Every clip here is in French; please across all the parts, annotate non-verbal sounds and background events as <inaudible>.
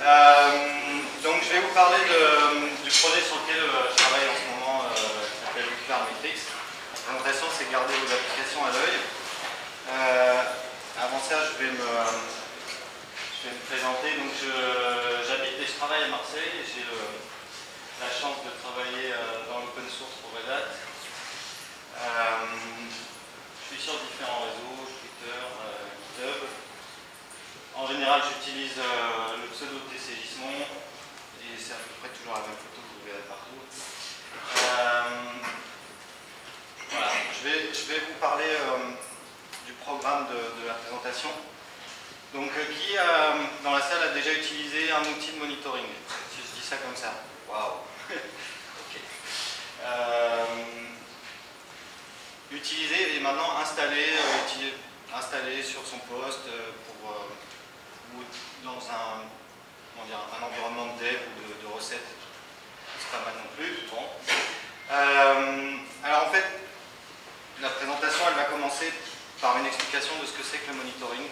Euh, donc je vais vous parler du projet sur lequel euh, je travaille en ce moment, euh, qui s'appelle Ocular Matrix. Présentation, c'est garder vos applications à l'œil. avant ça, je vais me, présenter. Donc j'habite et je travaille à Marseille. J'ai la chance de travailler dans l'open source pour Red Hat. je suis sur différents réseaux, Twitter, GitHub. En général, j'utilise euh, le pseudo TC Gismon, et c'est à peu près toujours la même photo que vous verrez partout. Euh, voilà, je vais, je vais, vous parler euh, du programme de, la présentation. Donc, qui dans la salle a déjà utilisé un outil de monitoring Si je dis ça comme ça. Waouh <laughs> Ok. utiliser et maintenant installer, installer sur son poste pour ou dans un, environnement de dev ou de, recettes, c'est pas mal non plus. Bon. Euh, alors en fait, la présentation elle va commencer par une explication de ce que c'est que le monitoring,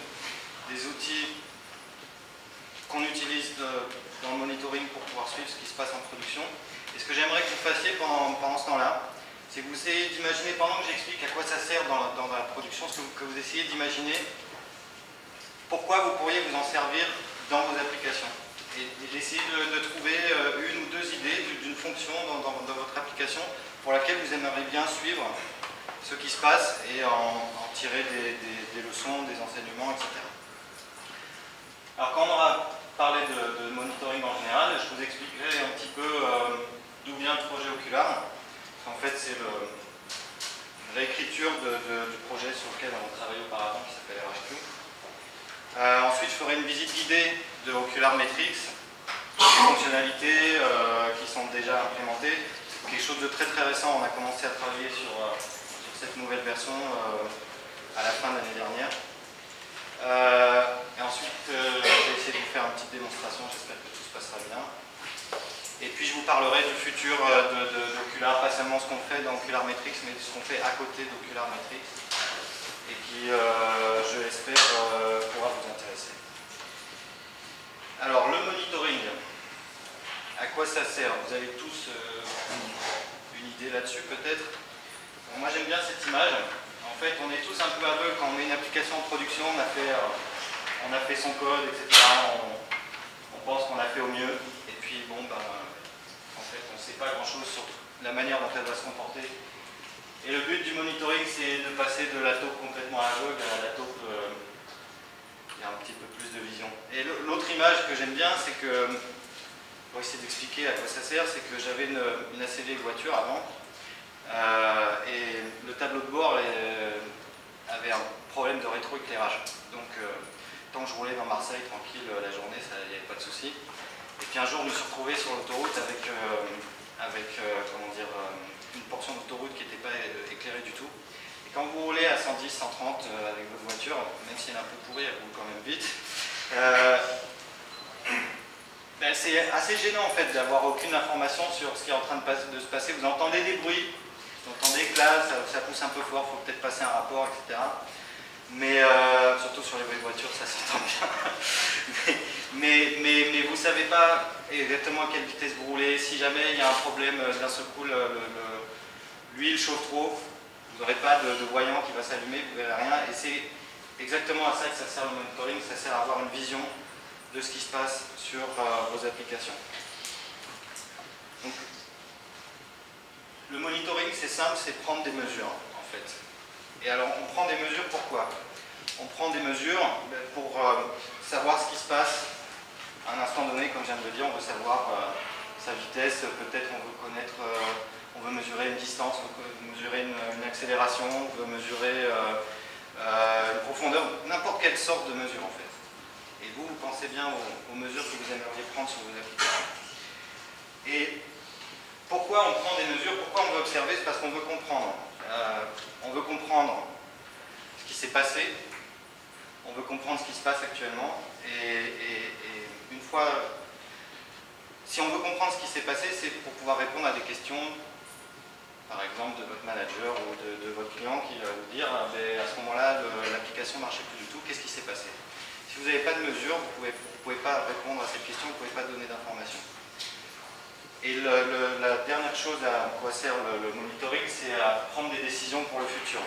des outils qu'on utilise dans le monitoring pour pouvoir suivre ce qui se passe en production. Et ce que j'aimerais que vous fassiez pendant, ce temps-là, c'est que vous essayez d'imaginer, pendant que j'explique à quoi ça sert dans, la production, ce que que vous essayez d'imaginer pourquoi vous pourriez vous en servir dans vos applications. Et, d'essayer de, trouver euh, une ou deux idées d'une fonction dans, votre application pour laquelle vous aimeriez bien suivre ce qui se passe et en, tirer des, leçons, des enseignements, etc. Alors quand on aura parlé de, monitoring en général, je vous expliquerai un petit peu euh, d'où vient le projet Ocular. En fait, c'est réécriture du projet sur lequel on travaillait auparavant qui s'appelle RHQ. Euh, ensuite, je ferai une visite guidée de Ocular Metrics, des fonctionnalités euh, qui sont déjà implémentées. Quelque chose de très très récent, on a commencé à travailler sur, euh, cette nouvelle version à la fin de l'année dernière. et ensuite, je vais essayer de vous faire une petite démonstration, j'espère que tout se passera bien. Et puis je vous parlerai du futur d'Ocular, pas seulement ce qu'on fait dans Ocular Metrics, mais ce qu'on fait à côté d'Ocular Metrics et qui, euh, je l'espère, euh, pourra vous intéresser. Alors, le monitoring, à quoi ça sert? Vous avez tous euh, une idée là-dessus peut-être? Moi j'aime bien cette image. En fait, on est tous un peu aveugles quand on met une application en production, on a fait, on a fait son code, etc. On, pense qu'on a fait au mieux. Et puis, bon, ben, en fait, on ne sait pas grand-chose sur la manière dont elle va se comporter et le but du monitoring, c'est de passer de la taupe complètement aveugle à la taupe euh, qui a un petit peu plus de vision. Et l'autre image que j'aime bien, c'est que, pour essayer d'expliquer à quoi ça sert, c'est que j'avais une, ACV voiture avant, euh, et le tableau de bord euh, avait un problème de rétroéclairage. Donc, tant que je roulais dans Marseille tranquille la journée, il n'y avait pas de souci. Et puis un jour, je me suis retrouvé sur l'autoroute avec, avec comment dire, une portion d'autoroute qui n'était pas euh, éclairée du tout. Et quand vous roulez à 110, 130 euh, avec votre voiture, même si elle est un peu pourrie, elle roule quand même vite, euh, <coughs> ben, c'est assez gênant en fait d'avoir aucune information sur ce qui est en train de, se passer. Vous entendez des bruits, vous entendez que là ça, pousse un peu fort, il faut peut-être passer un rapport, etc. Mais surtout sur les bruits de voiture, ça s'entend bien. <laughs> mais, mais, vous ne savez pas exactement à quelle vitesse vous roulez. Si jamais il y a un problème, d'un seul coup, le, l'huile chauffe trop, vous n'aurez pas de, voyant qui va s'allumer, vous ne verrez rien. Et c'est exactement à ça que ça sert le monitoring, ça sert à avoir une vision de ce qui se passe sur euh, vos applications. Donc, le monitoring, c'est simple, c'est prendre des mesures, en fait. Et alors, on prend des mesures pourquoi On prend des mesures ben, pour euh, savoir ce qui se passe à un instant donné, comme je viens de le dire, on veut savoir euh, sa vitesse, peut-être on veut connaître on veut mesurer une distance, on veut mesurer une, accélération, on veut mesurer euh, euh, une profondeur, n'importe quelle sorte de mesure en fait. Et vous, vous pensez bien aux, mesures que vous aimeriez prendre sur vos applications. Et pourquoi on prend des mesures, pourquoi on veut observer C'est parce qu'on veut comprendre. Euh, on veut comprendre ce qui s'est passé, on veut comprendre ce qui se passe actuellement, et une fois si on veut comprendre ce qui s'est passé, c'est pour pouvoir répondre à des questions par exemple de votre manager ou de, votre client qui va vous dire ah, ben, à ce moment-là l'application ne marchait plus du tout, qu'est-ce qui s'est passé? Si vous n'avez pas de mesure, vous ne pouvez, pas répondre à cette question, vous ne pouvez pas donner d'informations. Et la dernière chose à quoi sert le, monitoring, c'est à prendre des décisions pour le futur.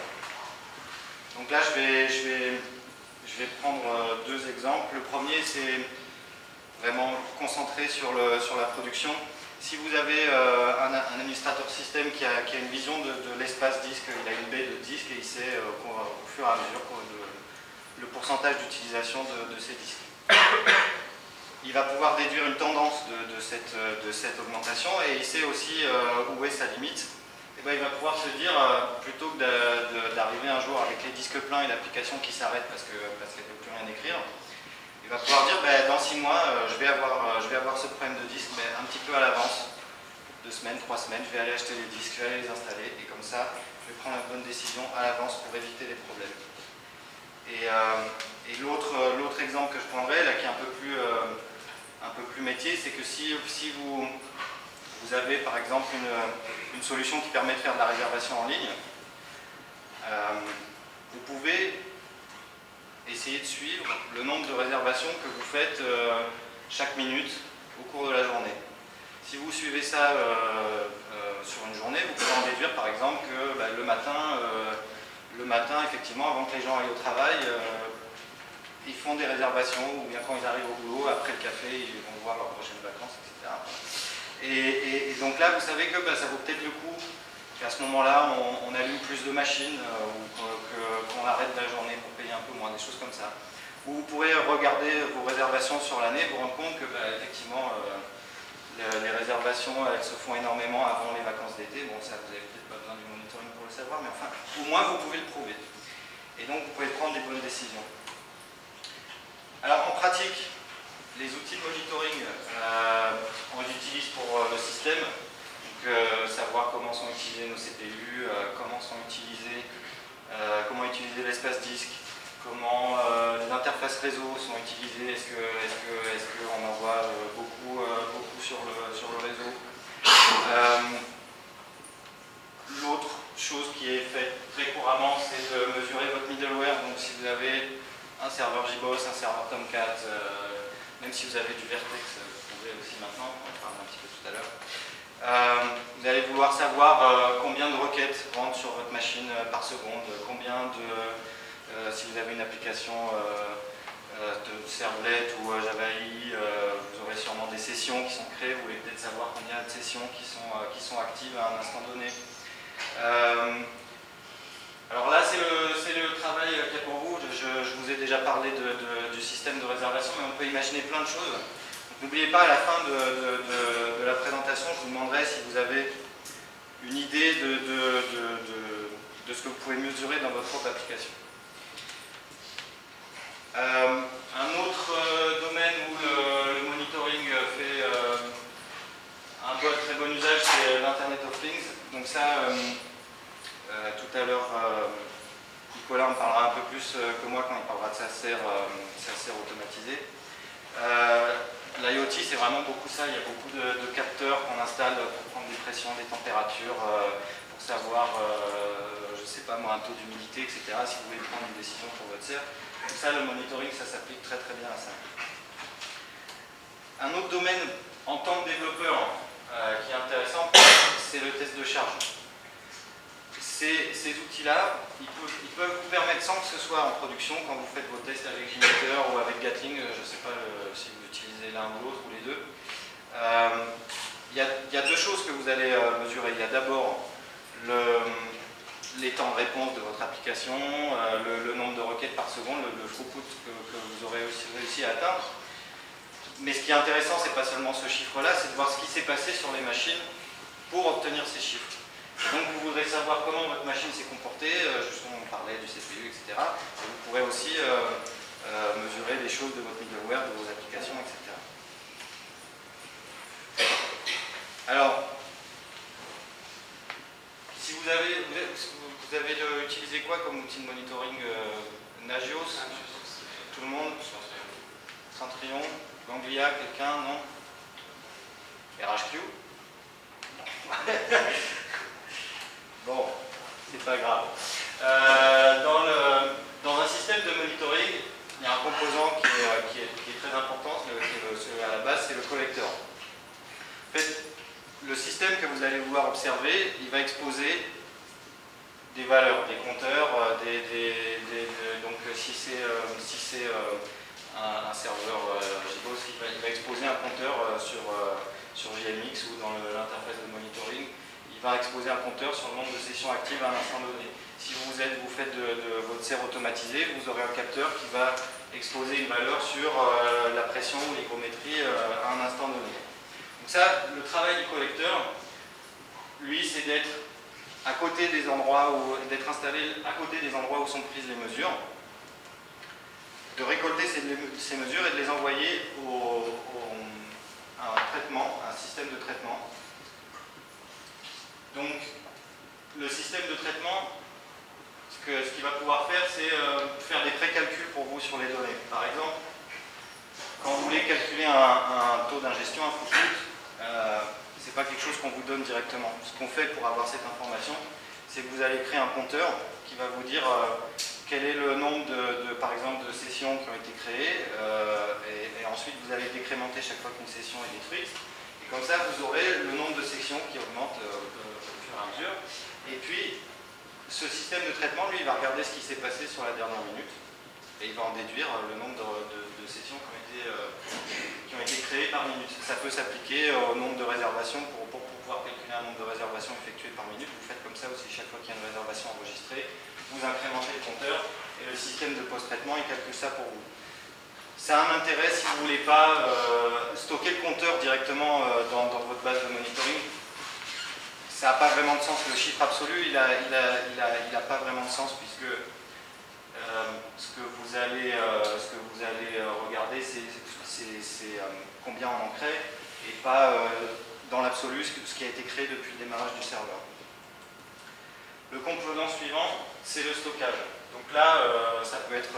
Donc là, je vais, je vais, je vais prendre euh, deux exemples. Le premier, c'est vraiment concentré sur, sur la production. Si vous avez euh, un, administrateur système qui a, une vision de, l'espace disque, il a une baie de disque et il sait euh, au fur et à mesure le, pourcentage d'utilisation de, ces disques il va pouvoir déduire une tendance de, cette, augmentation et il sait aussi euh, où est sa limite. Et ben, il va pouvoir se dire, plutôt que d'arriver un jour avec les disques pleins et l'application qui s'arrête parce qu'elle ne peut plus rien écrire, il va pouvoir dire, ben, dans six mois, euh, je, vais avoir, je vais avoir ce problème de disque mais un petit peu à l'avance, deux semaines, trois semaines, je vais aller acheter les disques, je vais aller les installer et comme ça, je vais prendre la bonne décision à l'avance pour éviter les problèmes. Et, et l'autre exemple que je prendrai, là qui est un peu plus un peu plus métier, c'est que si, si vous, vous, avez par exemple une, solution qui permet de faire de la réservation en ligne, euh, vous pouvez essayer de suivre le nombre de réservations que vous faites euh, chaque minute au cours de la journée. Si vous suivez ça euh, sur une journée, vous pouvez en déduire par exemple que bah, le, matin, le matin, effectivement, avant que les gens aillent au travail, ils font des réservations, ou bien quand ils arrivent au boulot, après le café, ils vont voir leurs prochaines vacances, etc. Et, donc là, vous savez que bah, ça vaut peut-être le coup qu'à ce moment-là, on, allume plus de machines, euh, ou qu'on arrête la journée pour payer un peu moins, des choses comme ça. Ou vous pourrez regarder vos réservations sur l'année, vous rendre compte que bah, effectivement, euh, les, réservations, elles se font énormément avant les vacances d'été. Bon, ça, vous n'avez peut-être pas besoin du monitoring pour le savoir, mais enfin, au moins, vous pouvez le prouver. Et donc, vous pouvez prendre des bonnes décisions. Alors en pratique, les outils de monitoring, euh, on les utilise pour le système, euh, savoir comment sont utilisés nos CPU, comment sont utilisés, comment utiliser l'espace disque, comment les interfaces réseau sont utilisées, est-ce qu'on est est que envoie beaucoup, beaucoup sur, le, sur le réseau. L'autre chose qui est faite très couramment, c'est de mesurer votre middleware. Donc si vous avez un serveur JBoss, un serveur Tomcat, euh, même si vous avez du Vertex, euh, vous pouvez aussi maintenant, on en parlera un petit peu tout à l'heure. Euh, vous allez vouloir savoir combien de requêtes rentrent sur votre machine par seconde, combien de, si vous avez une application de servlet ou Java EE, vous aurez sûrement des sessions qui sont créées, vous voulez peut-être savoir combien de sessions qui sont, qui sont actives à un instant donné. Alors là, c'est le, travail qu'il y a pour vous. Je, vous ai déjà parlé du système de réservation, mais on peut imaginer plein de choses. N'oubliez pas, à la fin de, la présentation, je vous demanderai si vous avez une idée de, ce que vous pouvez mesurer dans votre propre application. Euh, un autre euh, domaine où le, monitoring fait euh, un très bon usage, c'est l'Internet of Things. Donc ça, tout à l'heure, Nicolas en parlera un peu plus que moi quand il parlera de sa serre, automatisée. L'IoT, c'est vraiment beaucoup ça. Il y a beaucoup de, capteurs qu'on installe pour prendre des pressions, des températures, pour savoir, je ne sais pas moi, un taux d'humidité, etc. Si vous voulez prendre une décision pour votre serre. Donc ça, le monitoring, ça s'applique très très bien à ça. Un autre domaine en tant que développeur qui est intéressant, c'est le test de charge ces, outils-là, ils, peuvent, vous permettre, sans que ce soit en production, quand vous faites vos tests avec Jmeter ou avec Gatling, euh, je ne sais pas euh, si vous utilisez l'un ou l'autre ou les deux, euh, il y, a deux choses que vous allez mesurer. Il y a d'abord les temps de réponse de votre application, le, nombre de requêtes par seconde, le, throughput que, vous aurez aussi réussi à atteindre. Mais ce qui est intéressant, ce n'est pas seulement ce chiffre-là, c'est de voir ce qui s'est passé sur les machines pour obtenir ces chiffres. Donc vous voudrez savoir comment votre machine s'est comportée, euh, justement on parlait du CPU, etc. Et vous pourrez aussi euh, euh, mesurer les choses de votre middleware, de vos applications, etc. Alors, si vous avez, vous avez utilisé quoi comme outil de monitoring Nagios? Tout le monde? Centrion Ganglia Quelqu'un Non? RHQ <laughs> Bon, c'est pas grave. Euh, dans, un système de monitoring, il y a un composant qui est, très important, à la base, c'est le collecteur. En fait, le système que vous allez vouloir observer, il va exposer des valeurs, des compteurs, euh, donc si c'est si un, un, serveur JBoss, il il va, exposer un compteur sur, sur JMX ou dans l'interface de monitoring, il va exposer un compteur sur le nombre de sessions actives à un instant donné. Si vous, êtes, vous faites de, votre serre automatisé, vous aurez un capteur qui va exposer une valeur sur euh, la pression ou l'hygrométrie euh, à un instant donné. Donc ça, le travail du collecteur, lui, c'est d'être à côté des endroits où d'être installé à côté des endroits où sont prises les mesures, de récolter ces, mesures et de les envoyer au, à un traitement, un système de traitement donc, le système de traitement, ce qu'il va pouvoir faire, c'est euh, faire des précalculs pour vous sur les données. Par exemple, quand vous voulez calculer un, taux d'ingestion, un throughput, euh, ce n'est pas quelque chose qu'on vous donne directement. Ce qu'on fait pour avoir cette information, c'est que vous allez créer un compteur qui va vous dire euh, quel est le nombre de, par exemple, de sessions qui ont été créées, et, et, ensuite vous allez décrémenter chaque fois qu'une session est détruite. Et comme ça, vous aurez le nombre de sections qui augmente et puis, ce système de traitement, lui, il va regarder ce qui s'est passé sur la dernière minute et il va en déduire le nombre de, sessions qui ont, été, euh, qui ont, été, créées par minute. Ça peut s'appliquer au nombre de réservations pour, pouvoir calculer un nombre de réservations effectuées par minute. Vous faites comme ça aussi chaque fois qu'il y a une réservation enregistrée. Vous incrémentez le compteur et le système de post-traitement, il calcule ça pour vous. Ça a un intérêt si vous ne voulez pas euh, stocker le compteur directement euh, dans, votre base de monitoring ça n'a pas vraiment de sens. Le chiffre absolu, il n'a il a, il a, il pas vraiment de sens puisque euh, ce que vous allez, euh, ce que vous allez euh, regarder, c'est combien on en crée et pas dans l'absolu ce, qui a été créé depuis le démarrage du serveur. Le composant suivant, c'est le stockage. Donc là, ça peut être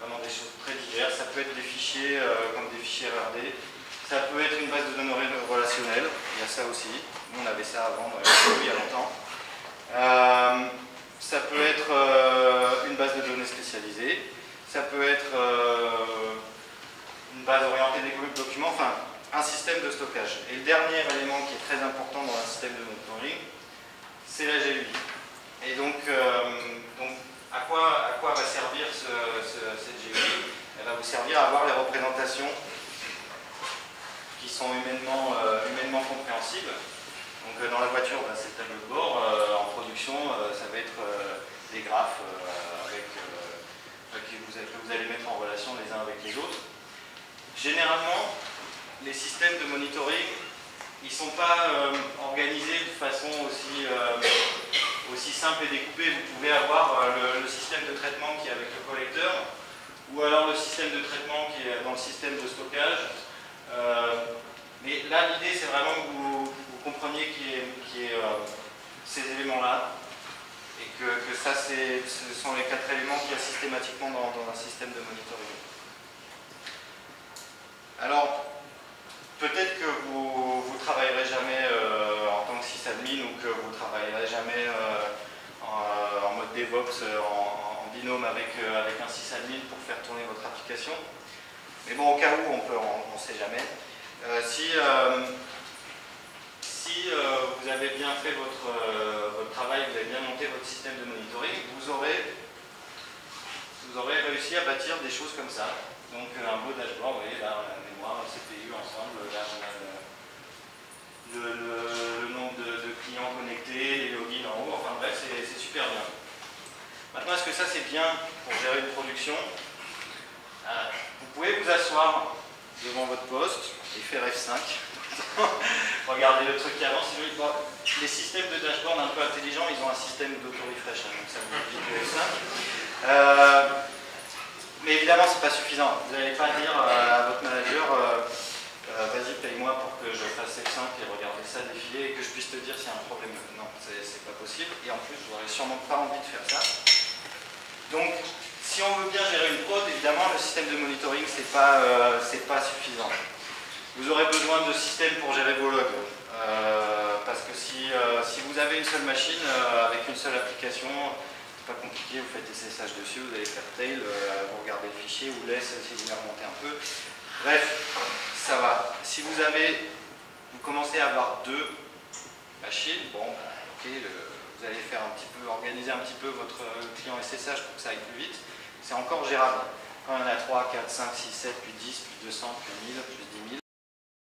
vraiment des choses très diverses. Ça peut être des fichiers comme des fichiers RRD, ça peut être une base de données relationnelle, il y a ça aussi. Nous, on avait ça avant, il y a longtemps. Euh, ça peut être euh, une base de données spécialisée. Ça peut être euh, une base orientée des documents, enfin, un système de stockage. Et le dernier élément qui est très important dans un système de monitoring, c'est la GUI. Et donc, donc à, quoi, à quoi va servir cette GUI Elle va vous servir à avoir les représentations qui sont humainement, euh, humainement compréhensibles. Donc euh, dans la voiture, bah, c'est le tableau de bord. Euh, en production, ça va être des graphes avec, que, vous allez, mettre en relation les uns avec les autres. Généralement, les systèmes de monitoring, ils ne sont pas organisés de façon aussi, aussi simple et découpée. Vous pouvez avoir le, système de traitement qui est avec le collecteur, ou alors le système de traitement qui est dans le système de stockage, mais là, l'idée, c'est vraiment que vous, compreniez qu'il y euh, ces éléments-là, et que, ça, ce sont les quatre éléments qu'il y a systématiquement dans, un système de monitoring. Alors, peut-être que vous ne travaillerez jamais euh, en tant que sysadmin ou que vous ne travaillerez jamais en, mode DevOps, en, binôme avec, avec un sysadmin pour faire tourner votre application. Mais bon, au cas où, on ne sait jamais. Euh, si, euh, euh, vous avez bien fait votre, travail, vous avez bien monté votre système de monitoring, vous aurez, réussi à bâtir des choses comme ça. Donc un beau dashboard, vous voyez, là la mémoire, le CPU ensemble, le, nombre de, clients connectés, les logins en haut, enfin bref, c'est super bien. Maintenant, est-ce que ça c'est bien pour gérer une production? Vous pouvez vous asseoir devant votre poste et faire F5. <laughs> Regardez le truc qui avance. Les systèmes de dashboard un peu intelligents, ils ont un système d'auto-refresh, donc ça vous évite le F5. Euh, mais évidemment, ce n'est pas suffisant. Vous n'allez pas dire euh, à votre manager euh, vas-y, paye-moi pour que je fasse F5 et regarder ça défiler et que je puisse te dire s'il y a un problème. Non, c'est pas possible. Et en plus, je n'aurais sûrement pas envie de faire ça. Donc, si on veut bien gérer une prod, évidemment, le système de monitoring, ce n'est pas, euh, pas suffisant. Vous aurez besoin de systèmes pour gérer vos logs. Euh, parce que si, euh, si, vous avez une seule machine avec une seule application, c'est pas compliqué, vous faites SSH dessus, vous allez faire tail, vous regardez le fichier, ou laisse si vous voulez remonter un peu. Bref, ça va. Si vous avez, vous commencez à avoir deux machines, bon, ok, vous allez faire un petit peu, organiser un petit peu votre client SSH pour que ça aille plus vite, c'est encore gérable. Quand il y en a 3, 4, 5, 6, 7, puis 10, puis 200, puis 1000, plus 10 000,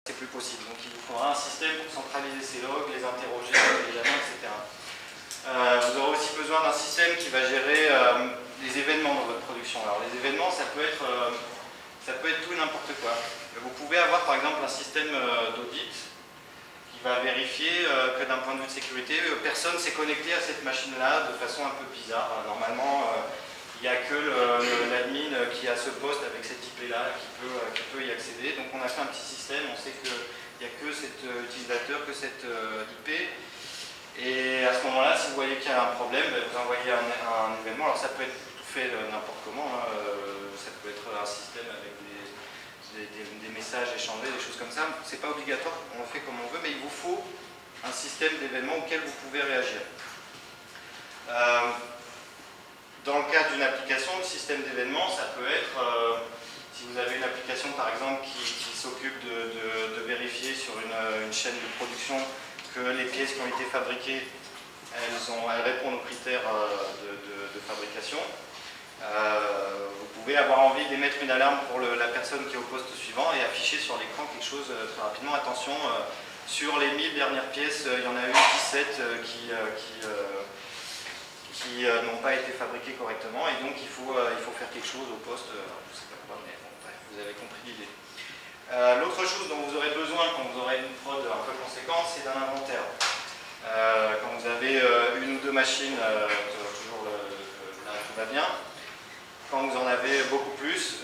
c'est plus possible. Donc il vous faudra un système pour centraliser ces logs, les interroger, évidemment, etc. Euh, vous aurez aussi besoin d'un système qui va gérer euh, les événements dans votre production. Alors les événements, ça peut être, euh, ça peut être tout et n'importe quoi. Vous pouvez avoir par exemple un système d'audit qui va vérifier que d'un point de vue de sécurité, personne s'est connecté à cette machine-là de façon un peu bizarre. Normalement, il n'y a que l'admin qui a ce poste avec cette IP-là qui peut, qui peut y accéder. Donc on a fait un petit système, on sait qu'il n'y a que cet utilisateur, que cette IP. Et à ce moment-là, si vous voyez qu'il y a un problème, ben, vous envoyez un, événement. Alors ça peut être fait euh, n'importe comment, hein. euh, ça peut être un système avec des, messages échangés, des choses comme ça. C'est pas obligatoire, on le fait comme on veut, mais il vous faut un système d'événements auquel vous pouvez réagir. Euh, dans le cadre d'une application, le système d'événements, ça peut être, si vous avez une application par exemple qui, s'occupe de, vérifier sur une chaîne de production que les pièces qui ont été fabriquées, elles, répondent aux critères euh, de, fabrication. Euh, vous pouvez avoir envie d'émettre une alarme pour la personne qui est au poste suivant et afficher sur l'écran quelque chose euh, très rapidement. Attention, sur les 1000 dernières pièces, il y en a eu 17 qui, qui, n'ont pas été fabriquées correctement et donc il faut, il faut faire quelque chose au poste. je sais pas quoi, mais vous avez compris l'idée. Euh, l'autre chose dont vous aurez besoin quand vous aurez une prod un peu conséquente, c'est d'un inventaire. Euh, quand vous avez euh, une ou deux machines, toujours tout va bien. Quand vous en avez beaucoup plus,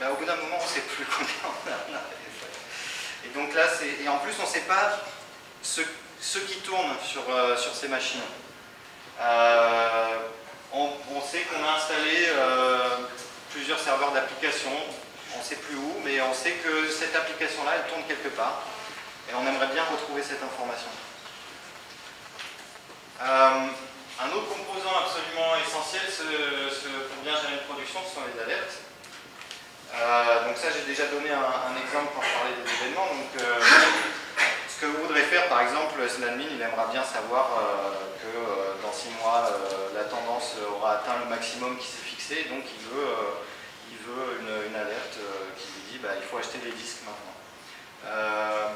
bah, au bout d'un moment, on ne sait plus <laughs> combien on a. Et donc là, et en plus, on ne sait pas ce, qui tourne sur, sur ces machines. On, on, sait qu'on a installé plusieurs serveurs d'application, on ne sait plus où, mais on sait que cette application-là, elle tourne quelque part, et on aimerait bien retrouver cette information. Euh, un autre composant absolument essentiel pour bien gérer une production, ce sont les alertes. Euh, donc ça, j'ai déjà donné un, exemple quand je parlais des événements. Donc, euh, ce que vous voudrez faire, par exemple, l'admin, il aimera bien savoir que dans six mois, la tendance aura atteint le maximum qui s'est fixé, donc il veut une, alerte euh, qui lui dit bah, il faut acheter des disques maintenant. Euh,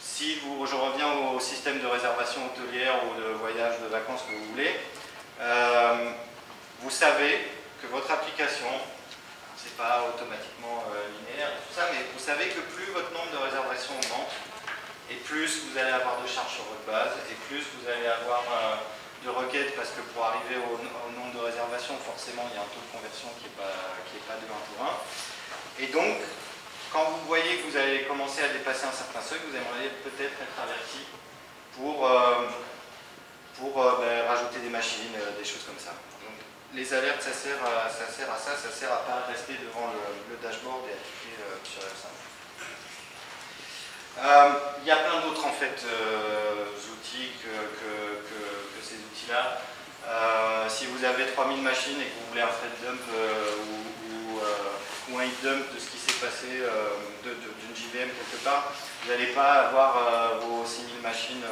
si vous, je reviens au système de réservation hôtelière ou de voyage de vacances que vous voulez, euh, vous savez que votre application, c'est pas automatiquement linéaire tout ça, mais vous savez que plus votre nombre de réservations augmente, et plus vous allez avoir de charges sur votre base, et plus vous allez avoir de requêtes parce que pour arriver au, nombre de réservations, forcément, il y a un taux de conversion qui n'est pas, de 1 pour 1. Et donc, quand vous voyez que vous allez commencer à dépasser un certain seuil, vous aimeriez peut-être être averti pour, euh, pour euh, ben, rajouter des machines, euh, des choses comme ça. Donc, les alertes, ça sert, à, ça sert à ça, ça sert à pas rester devant le, dashboard et à cliquer sur F5. Il y a plein d'autres en fait outils que, ces outils-là. Euh, si vous avez 3000 machines et que vous voulez un thread dump euh, euh, ou, un heap dump de ce qui s'est passé d'une JVM quelque part, vous n'allez pas avoir vos 6000 machines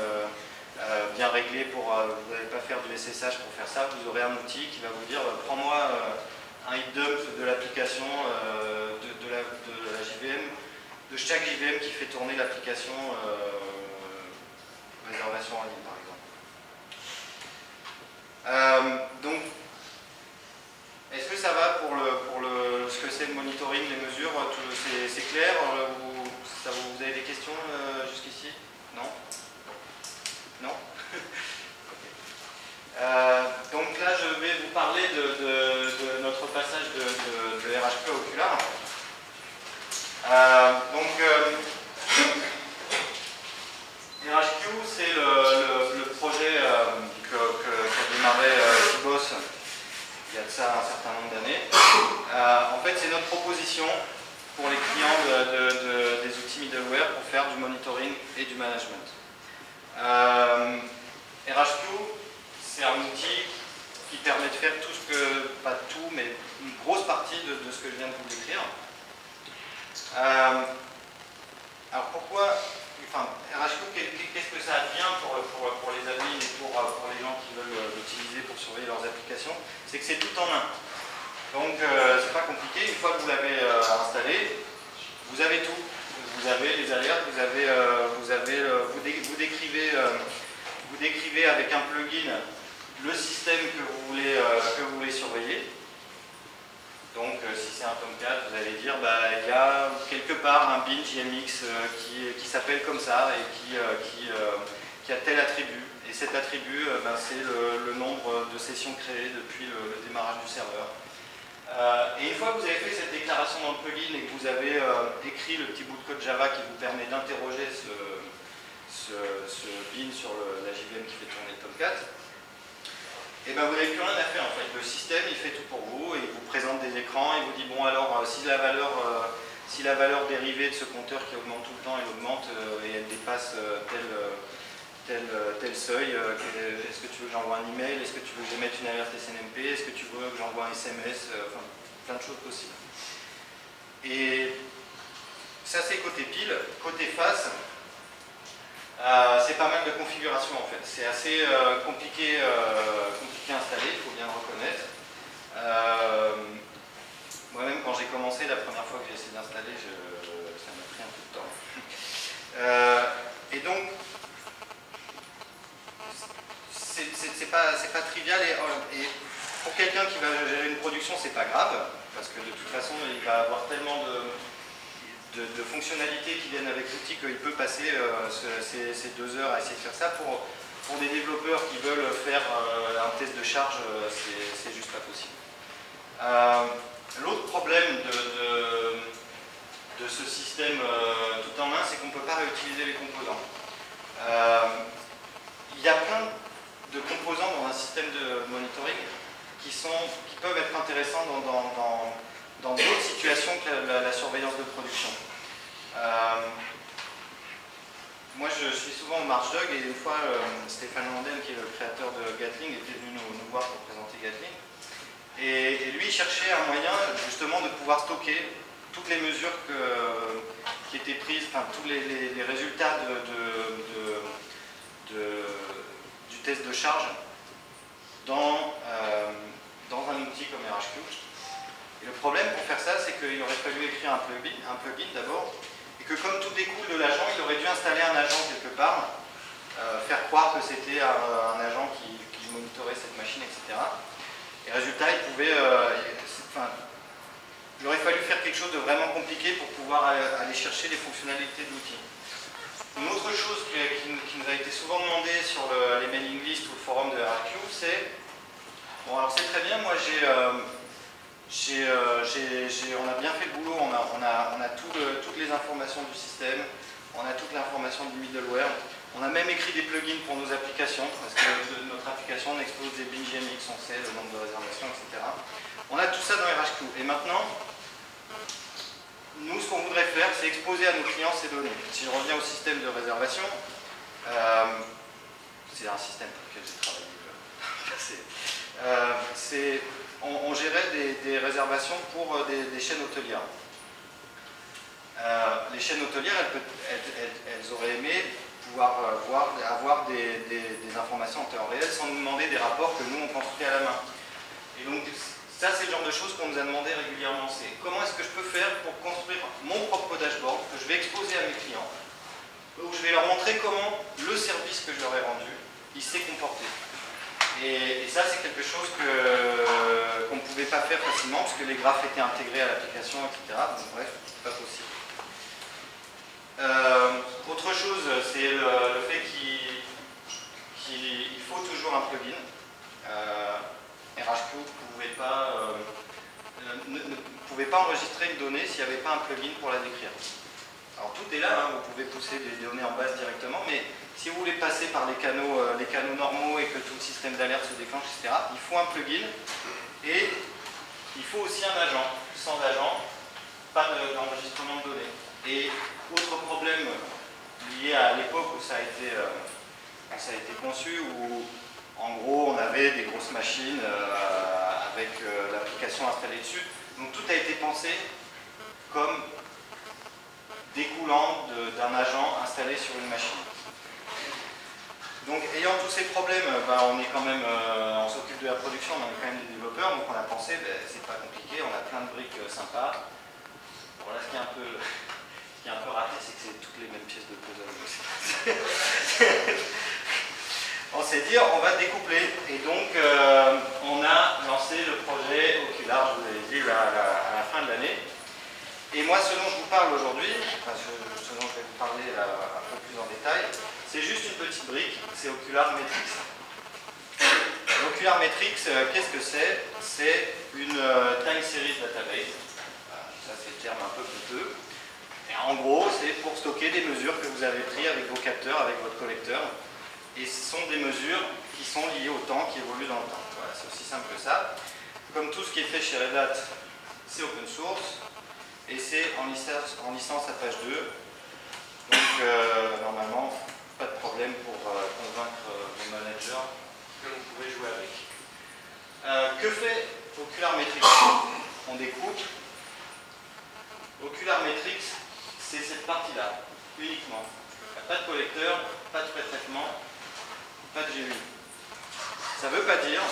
bien réglées pour. vous n'allez pas faire du SSH pour faire ça. Vous aurez un outil qui va vous dire prends-moi un heap dump de l'application de, la, JVM, de chaque JVM qui fait tourner l'application réservation en ligne par exemple. Euh, donc, est-ce que ça va pour, le, pour le, ce que c'est le monitoring, les mesures C'est clair euh, vous, avez des questions euh, jusqu'ici? Non? Non? <laughs> Donc là, je vais vous parler de, notre passage de, de, RHP au Ocular. donc, RHQ, c'est le, projet démarré euh, il y a de ça un certain nombre d'années. Euh, en fait, c'est notre proposition pour les clients des outils middleware pour faire du monitoring et du management. Euh, RHQ, c'est un outil qui permet de faire tout ce que, pas tout, mais une grosse partie de, ce que je viens de vous décrire. Euh, alors pourquoi, enfin, RHQ, qu'est-ce que ça devient pour, pour, les admins et pour, pour, les gens qui veulent l'utiliser pour surveiller leurs applications C'est que c'est tout en un. Donc euh, c'est pas compliqué, une fois que vous l'avez euh, installé, vous avez tout. Vous avez les alertes, vous avez, vous, avez vous, décrivez, vous décrivez avec un plugin le système que vous voulez, euh, que vous voulez surveiller. Donc euh, si c'est un Tomcat, vous allez dire bah, il y a quelque part un bin JMX euh, qui, s'appelle comme ça et qui, qui, a tel attribut. Et cet attribut, bah, c'est le, nombre de sessions créées depuis le, démarrage du serveur. et une fois que vous avez fait cette déclaration dans le plugin et que vous avez écrit le petit bout de code Java qui vous permet d'interroger ce, bin sur la JVM qui fait tourner le Tomcat, et eh ben vous n'avez plus rien à faire en fait. Le système il fait tout pour vous. Il vous présente des écrans, il vous dit bon alors euh, si la valeur euh, si la valeur dérivée de ce compteur qui augmente tout le temps, elle augmente euh, et elle dépasse tel, tel, tel, seuil, est-ce que tu veux que j'envoie un email, est-ce que tu veux que j'émette une alerte SNMP, est-ce que tu veux que j'envoie un SMS, enfin plein de choses possibles. Et ça c'est côté pile, côté face, euh, c'est pas mal de configuration en fait. C'est assez euh, compliqué, euh, compliqué à installer, il faut bien le reconnaître. Moi-même, quand j'ai commencé, la première fois que j'ai essayé d'installer, ça m'a pris un peu de temps. <laughs> et donc, c'est pas, pas, trivial. Et, et pour quelqu'un qui va gérer une production, c'est pas grave, parce que de toute façon, il va avoir tellement de de, fonctionnalités qui viennent avec l'outil qu'il peut passer euh, ces, deux heures à essayer de faire ça. Pour, pour des développeurs qui veulent faire euh, un test de charge, euh, c'est juste pas possible. L'autre problème de, de, ce système tout en main, c'est qu'on ne peut pas réutiliser les composants. Il y a plein de composants dans un système de monitoring qui, sont, qui peuvent être intéressants dans dans d'autres situations que la, surveillance de production. Euh, moi, je suis souvent au Marchdog et une fois, euh, Stéphane Landen, qui est le créateur de Gatling, était venu nous, voir pour présenter Gatling. Et, lui, il cherchait un moyen justement de pouvoir stocker toutes les mesures qui étaient prises, enfin tous les, résultats du test de charge dans, euh, dans un outil comme RHQ. Et le problème pour faire ça, c'est qu'il aurait fallu écrire un plugin, d'abord, et que comme tout découle de l'agent, il aurait dû installer un agent quelque part, euh, faire croire que c'était un, agent qui, monitorait cette machine, etc. Et résultat, il pouvait, euh, enfin, il aurait fallu faire quelque chose de vraiment compliqué pour pouvoir aller chercher les fonctionnalités de l'outil. Une autre chose qui, nous a été souvent demandée sur les mailing lists ou le forum de RQ, c'est, bon alors c'est très bien, moi j'ai euh, euh, on a bien fait le boulot, on a, toutes les informations du système, on a toute l'information du middleware, on a même écrit des plugins pour nos applications, parce que notre application on expose des bins GMX, on sait le nombre de réservations, etc. On a tout ça dans RHQ. Et maintenant, nous, ce qu'on voudrait faire, c'est exposer à nos clients ces données. Si je reviens au système de réservation, euh, c'est un système pour lequel j'ai travaillé. <laughs> Euh, on, gérait des, réservations pour euh, des, chaînes hôtelières. Euh, les chaînes hôtelières, elles, auraient aimé pouvoir voir, avoir des, informations en temps réel sans nous demander des rapports que nous on construit à la main. Et donc ça c'est le genre de choses qu'on nous a demandé régulièrement. C'est comment est-ce que je peux faire pour construire mon propre dashboard que je vais exposer à mes clients, où je vais leur montrer comment le service que je leur ai rendu, il s'est comporté. Et, ça, c'est quelque chose qu'on ne pouvait pas faire facilement parce que les graphes étaient intégrés à l'application, etc. Donc bref, pas possible. Euh, autre chose, c'est le, fait qu'il faut toujours un plugin. Euh, RHQ ne euh, ne, pouvait pas enregistrer une donnée s'il n'y avait pas un plugin pour la décrire. Alors tout est là, hein, vous pouvez pousser des données en base directement, mais si vous voulez passer par les canaux, euh, les canaux normaux et que tout le système d'alerte se déclenche, etc., il faut un plugin et il faut aussi un agent. Sans agent, pas d'enregistrement de, données. Et autre problème lié à l'époque où ça a été, euh, ça a été conçu, où En gros, on avait des grosses machines avec l'application installée dessus. Donc tout a été pensé comme découlant d'un agent installé sur une machine. Donc ayant tous ces problèmes, bah, on est quand même, euh, on s'occupe de la production, on est quand même des développeurs, donc on a pensé, bah, c'est pas compliqué, on a plein de briques euh, sympas. Bon là ce qui est un peu, <laughs> qui est un peu raté, c'est que c'est toutes les mêmes pièces de puzzle. <laughs> on s'est dit, on va découpler. Et donc euh, on a lancé le projet Ocular, je vous l'ai dit, à la fin de l'année. Et moi, ce dont je vous parle aujourd'hui, enfin, ce, dont je vais vous parler un peu plus en détail, c'est juste une petite brique, c'est Ocular Metrics. Euh, qu'est-ce que c'est C'est une euh, time series database. ça, c'est le terme un peu coûteux. Et en gros, c'est pour stocker des mesures que vous avez prises avec vos capteurs, avec votre collecteur. Et ce sont des mesures qui sont liées au temps, qui évoluent dans le temps. C'est aussi simple que ça. Comme tout ce qui est fait chez Red Hat, c'est open source et c'est en licence, en à page 2. Donc euh, normalement, pas de problème pour convaincre vos managers que vous pouvez jouer avec. Que fait Ocular Metrics On découpe. Ocular Metrics, c'est cette partie-là, uniquement. Pas de collecteur, pas de pré-traitement, pas de GUI. Ça ne veut pas dire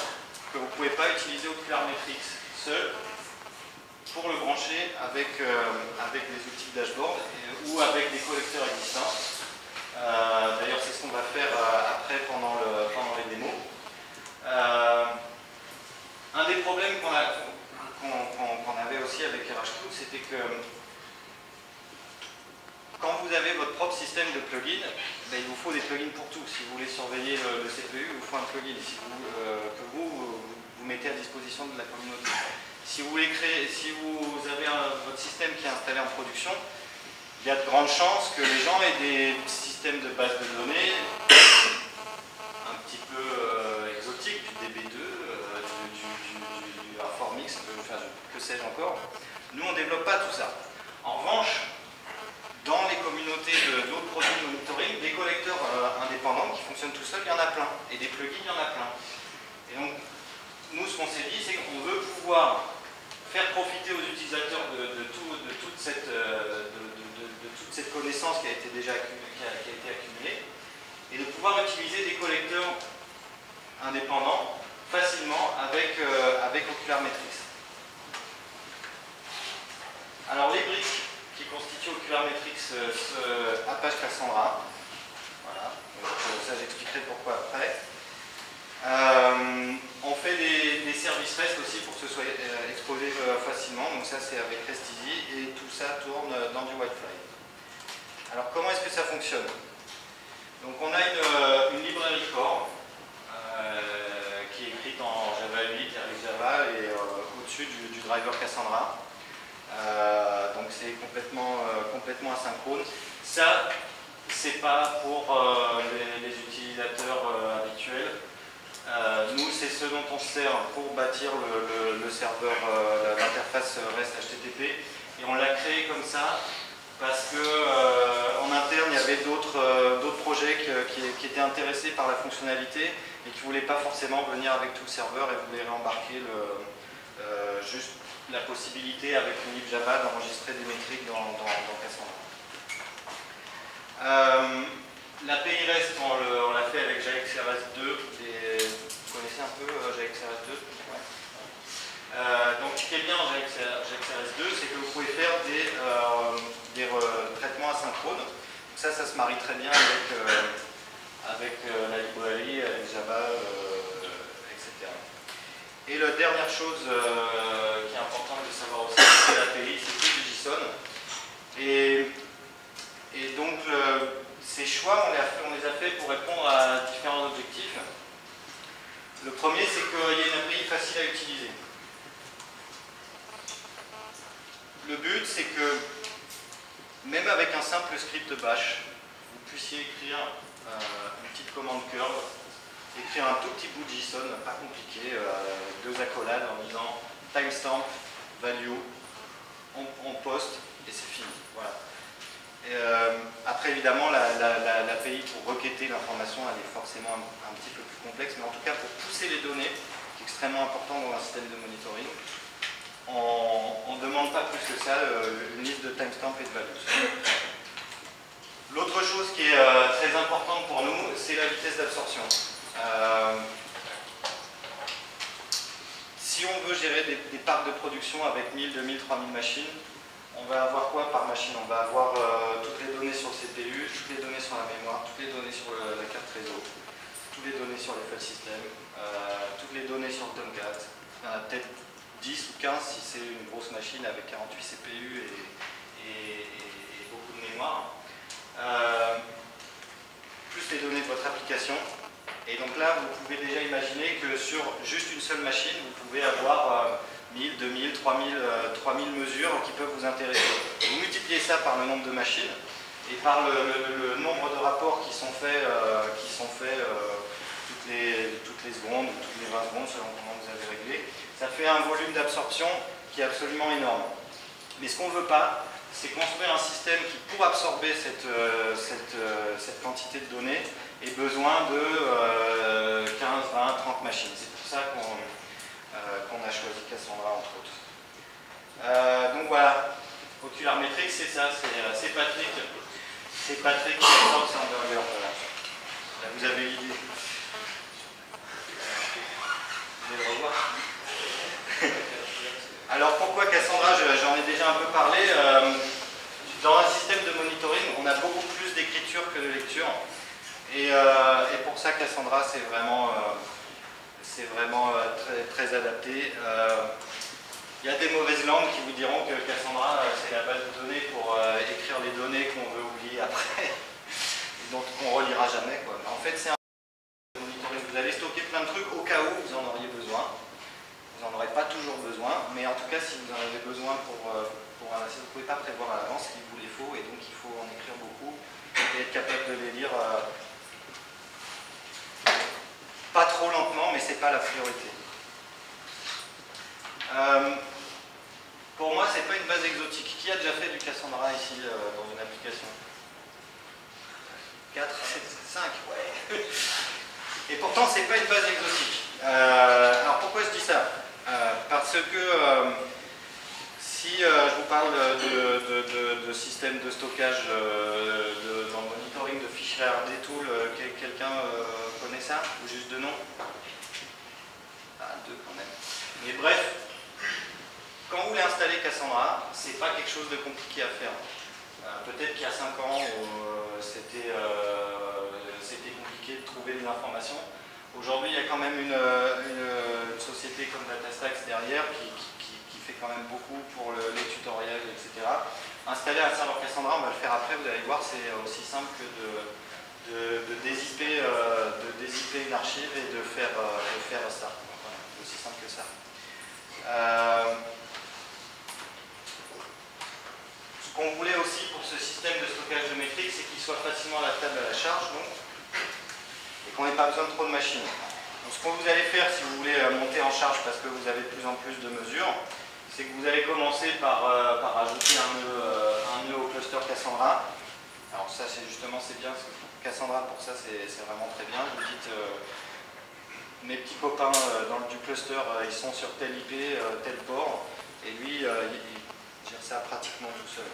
que vous ne pouvez pas utiliser Ocular Metrics seul pour le brancher avec, euh, avec des outils de dashboard ou avec des collecteurs existants. Euh, d'ailleurs, c'est ce qu'on va faire euh, après pendant, pendant les démos. Un des problèmes qu'on avait aussi avec RH c'était que quand vous avez votre propre système de plugins, ben, il vous faut des plugins pour tout. Si vous voulez surveiller le, CPU, il vous faut un plugin vous, que vous, vous mettez à disposition de la communauté. Si vous voulez créer, si vous avez votre système qui est installé en production, il y a de grandes chances que les gens aient des systèmes de base de données un petit peu euh, encore. Nous, on ne développe pas tout ça. En revanche, dans les communautés d'autres produits de monitoring, des collecteurs euh, indépendants qui fonctionnent tout seuls, il y en a plein. Et des plugins, il y en a plein. Et donc, nous, ce qu'on s'est dit, c'est qu'on veut pouvoir faire profiter aux utilisateurs de, toute, cette, connaissance qui a été déjà accumulée et de pouvoir utiliser des collecteurs indépendants facilement avec, euh, Ocular Metrics. Alors les briques qui constituent Ocular Metrics euh, Apache Cassandra. Voilà, donc ça j'expliquerai pourquoi après. Euh, on fait des, services REST aussi pour que ce soit euh, exposé euh, facilement, donc ça c'est avec REST et tout ça tourne dans du Whitefly. Alors comment est-ce que ça fonctionne? Donc on a une, librairie core qui est écrite en Java 8 avec Java et au-dessus du, driver Cassandra. Donc c'est complètement, complètement asynchrone. Ça, c'est pas pour les, utilisateurs habituels. Euh, nous, c'est ce dont on sert pour bâtir le, serveur, euh, l'interface REST HTTP. Et on l'a créé comme ça parce euh, en interne, il y avait d'autres projets qui, étaient intéressés par la fonctionnalité et qui ne voulaient pas forcément venir avec tout le serveur et voulaient embarquer juste la possibilité avec une lib Java d'enregistrer des métriques dans, dans, dans Cassandra. L'API REST, on l'a fait avec JXRS 2. vous connaissez un peu euh, JXRS 2 euh, Donc, ce qui est bien dans JXRS 2, c'est que vous pouvez faire des, euh, traitements asynchrones. Ça, ça se marie très bien avec, avec la librairie, avec Java. Et la dernière chose qui est importante de savoir aussi, c'est l'API, c'est tout JSON. Et, donc, ces choix, on les, a fait, pour répondre à différents objectifs. Le premier, c'est qu'il y ait une API facile à utiliser. Le but, c'est que même avec un simple script bash, vous puissiez écrire euh, une petite commande curve, écrire un tout petit bout de JSON, pas compliqué, euh, deux accolades en disant timestamp, value, on, poste et c'est fini. Voilà. Euh, après, évidemment, l'API pour requêter l'information, elle est forcément un, petit peu plus complexe, mais en tout cas, pour pousser les données, qui est extrêmement important dans un système de monitoring, on ne demande pas plus que ça euh, une liste de timestamp et de values. L'autre chose qui est très importante pour nous, c'est la vitesse d'absorption. Euh, si on veut gérer des, parcs de production avec 1000, 2000, 3000 machines, on va avoir quoi par machine? On va avoir euh, toutes les données sur le CPU, toutes les données sur la mémoire, toutes les données sur la carte réseau, toutes les données sur les file systems, euh, toutes les données sur le Tomcat. A peut-être 10 ou 15 si c'est une grosse machine avec 48 CPU et, beaucoup de mémoire. Plus les données de votre application. Et donc là, vous pouvez déjà imaginer que sur juste une seule machine, vous pouvez avoir 1000, 2000, 3000, 3000 mesures qui peuvent vous intéresser. Vous multipliez ça par le nombre de machines et par le, nombre de rapports qui sont faits, euh, qui sont faits euh, toutes, les, secondes ou toutes les 20 secondes selon comment vous avez réglé. Ça fait un volume d'absorption qui est absolument énorme. Mais ce qu'on ne veut pas, c'est construire un système qui, pour absorber cette, euh, cette, cette quantité de données, ait besoin de 15, 20, 30 machines. C'est pour ça qu'on euh, qu'on a choisi Cassandra entre autres. Euh, donc voilà, Ocular Metrics, c'est ça, c'est Patrick. C'est Patrick qui un burger. Voilà. Là, vous avez l'idée. Vous allez le revoir. <laughs> Alors pourquoi Cassandra J'en ai déjà un peu parlé. Euh, dans un système de monitoring, on a beaucoup plus d'écriture que de lecture. Et, et, pour ça, Cassandra, c'est vraiment c'est vraiment euh, très, adapté. Euh, il y a des mauvaises langues qui vous diront que Cassandra, euh, c'est la base de données pour écrire les données qu'on veut oublier après, dont on ne relira jamais. En fait, c'est un monitoring. Vous allez stocker plein de trucs au cas où vous en auriez besoin. Vous n'en aurez pas toujours besoin, mais en tout cas, si vous en avez besoin pour, pour un vous ne pouvez pas prévoir à l'avance qu'il vous les faut, et donc il faut en écrire beaucoup et être capable de les lire trop lentement, mais ce n'est pas la priorité. Euh, pour moi, ce n'est pas une base exotique. Qui a déjà fait du Cassandra ici euh, dans une application? 4, 5, ouais. Et pourtant, ce n'est pas une base exotique. Euh, alors pourquoi je dis ça? Parce que si je vous parle de, de, système de stockage dans le monitoring de fichiers RD Tool, quelqu'un connaît ça Ou juste de nom? Ah, deux quand même. Mais bref, quand vous voulez installer Cassandra, c'est pas quelque chose de compliqué à faire. Euh, peut-être qu'il y a 5 ans, euh, c'était compliqué de trouver des informations. Aujourd'hui, il y a quand même une, société comme DataStax derrière qui, quand même beaucoup pour les tutoriels, etc. Installer un serveur Cassandra, on va le faire après, vous allez voir, c'est aussi simple que de, de, de, dézipper, euh, une archive et de faire, euh, faire ça. c'est aussi simple que ça. Euh, ce qu'on voulait aussi pour ce système de stockage de métriques, c'est qu'il soit facilement adaptable à la charge, donc, et qu'on n'ait pas besoin de trop de machines. Donc, ce que vous allez faire si vous voulez monter en charge parce que vous avez de plus en plus de mesures, c'est que vous allez commencer par, par ajouter un nœud, un nœud au cluster Cassandra. Alors ça, c'est justement, c'est bien, Cassandra, pour ça, c'est vraiment très bien. Vous dites, euh, mes petits copains euh, dans le, du cluster, euh, ils sont sur tel IP, tel port, et lui, il, gère ça pratiquement tout seul.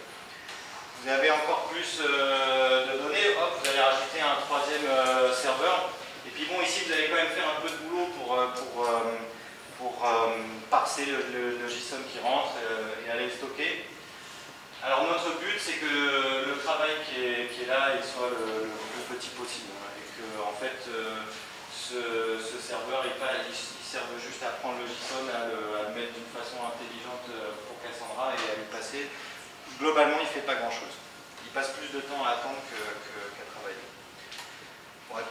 Vous avez encore plus de données, hop, vous allez rajouter un troisième serveur. Et puis bon, ici, vous allez quand même faire un peu de boulot pour, pour, pour parser le, le, JSON qui rentre et aller le stocker. Alors notre but, c'est que le, travail qui est, là, il soit le, plus petit possible. Hein, et que, en fait, euh, ce, serveur, il, il, serve juste à prendre le JSON, à le, mettre d'une façon intelligente euh, pour Cassandra et à lui passer. Globalement, il ne fait pas grand-chose. Il passe plus de temps à attendre qu'à travailler.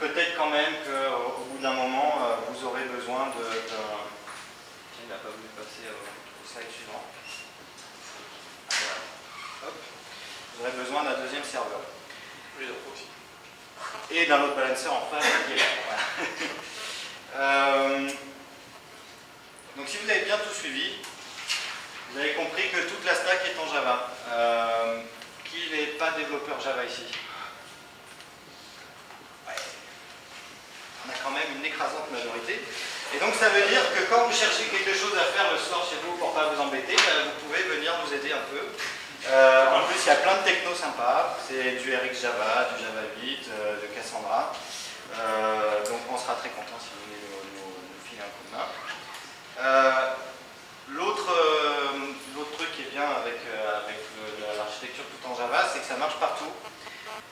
Peut-être quand même qu'au bout d'un moment, euh, vous aurez besoin d'un il n'a pas voulu passer au, au slide suivant. Vous aurez besoin d'un deuxième serveur. Et d'un load balancer en face <laughs> euh, donc si vous avez bien tout suivi, vous avez compris que toute la stack est en Java. Euh, Qui n'est pas développeur Java ici. On a quand même une écrasante majorité. Et donc ça veut dire que quand vous cherchez quelque chose à faire le soir chez vous pour ne pas vous embêter, ben, vous pouvez venir nous aider un peu. Euh, en plus, il y a plein de techno sympas. C'est du RX Java, du Java 8, euh, de Cassandra. donc on sera très content si vous voulez nous, filer un coup de main. L'autre truc qui est bien avec, avec l'architecture tout en Java, c'est que ça marche partout.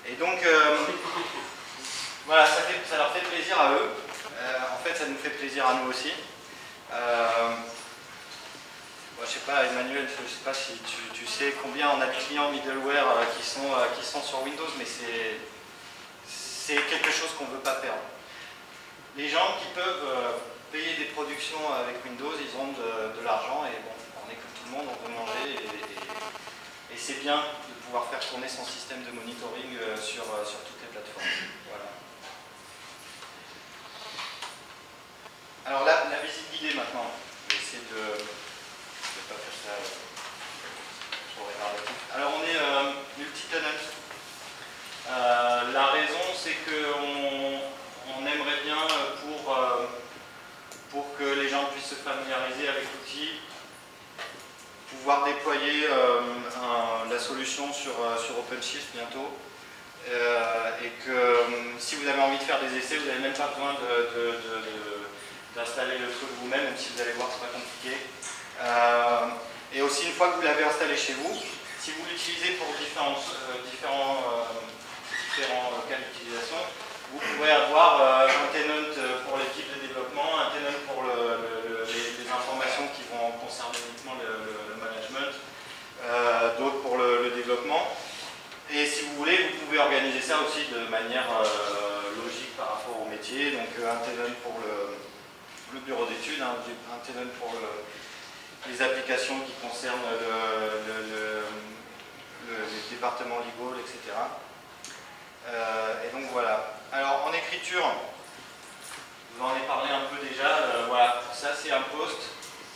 Et donc, voilà, ça, ça, leur fait plaisir à eux. Euh, en fait, ça nous fait plaisir à nous aussi. Euh, je sais pas, Emmanuel, je sais pas si tu, sais combien on a de clients middleware euh, qui, sont, euh, qui sont sur Windows, mais c'est quelque chose qu'on ne veut pas perdre. Les gens qui peuvent payer des productions avec Windows, ils ont de, l'argent et bon, on est comme tout le monde, on peut manger et, et c'est bien de pouvoir faire tourner son système de monitoring sur, sur toutes les plateformes. Voilà. Alors là, la visite guidée maintenant. Je vais essayer de ne pas faire ça euh, trop rébarbatif. Alors on est euh, multi-tenant. Euh, la raison, c'est qu'on on aimerait bien, pour, pour que les gens puissent se familiariser avec l'outil, pouvoir déployer la solution sur, sur OpenShift bientôt. et que si vous avez envie de faire des essais, vous n'avez même pas besoin de d'installer le truc vous-même, même si vous allez voir c'est pas compliqué. Euh, et aussi une fois que vous l'avez installé chez vous, si vous l'utilisez pour différents, euh, différents, euh, cas d'utilisation, vous pourrez avoir un tenant pour l'équipe de développement, un tenant pour les, informations qui vont concerner uniquement le, management, d'autres pour le, développement. Et si vous voulez, vous pouvez organiser ça aussi de manière logique par rapport au métier. Donc un tenant pour le, le bureau d'études, hein, un tenant pour les applications qui concernent le, les départements legal, etc. Euh, et donc voilà. Alors en écriture, vous en ai parlé un peu déjà. Euh, voilà, ça c'est un post.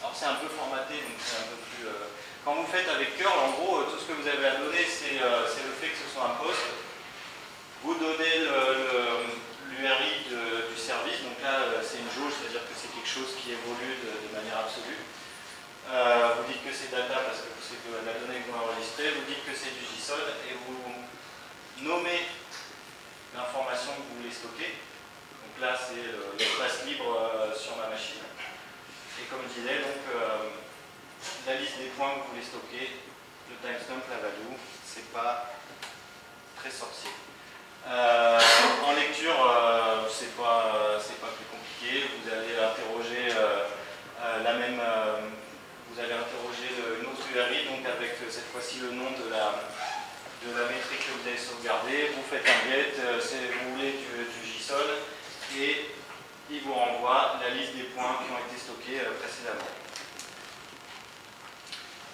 Alors c'est un peu formaté, donc c'est un peu plus. Euh, quand vous faites avec curl, en gros, tout ce que vous avez à donner, c'est le fait que ce soit un post. Vous donnez du service, donc là c'est une jauge, c'est-à-dire que chose qui évolue de, manière absolue. Euh, vous dites que c'est data parce que c'est de la donnée que vous enregistrez, vous dites que c'est du JSON et vous nommez l'information que vous voulez stocker. Donc là, c'est l'espace libre euh, sur ma machine. Et comme je disais, donc, euh, la liste des points que vous voulez stocker, le timestamp, la value, c'est pas très sorcier. En lecture, c'est pas, pas plus vous allez interroger euh, euh, la même, euh, vous allez interroger une autre URI, donc avec cette fois-ci le nom de la, de la métrique que vous avez sauvegardée, vous faites un get, vous voulez du, du JSON, et il vous renvoie la liste des points qui ont été stockés précédemment.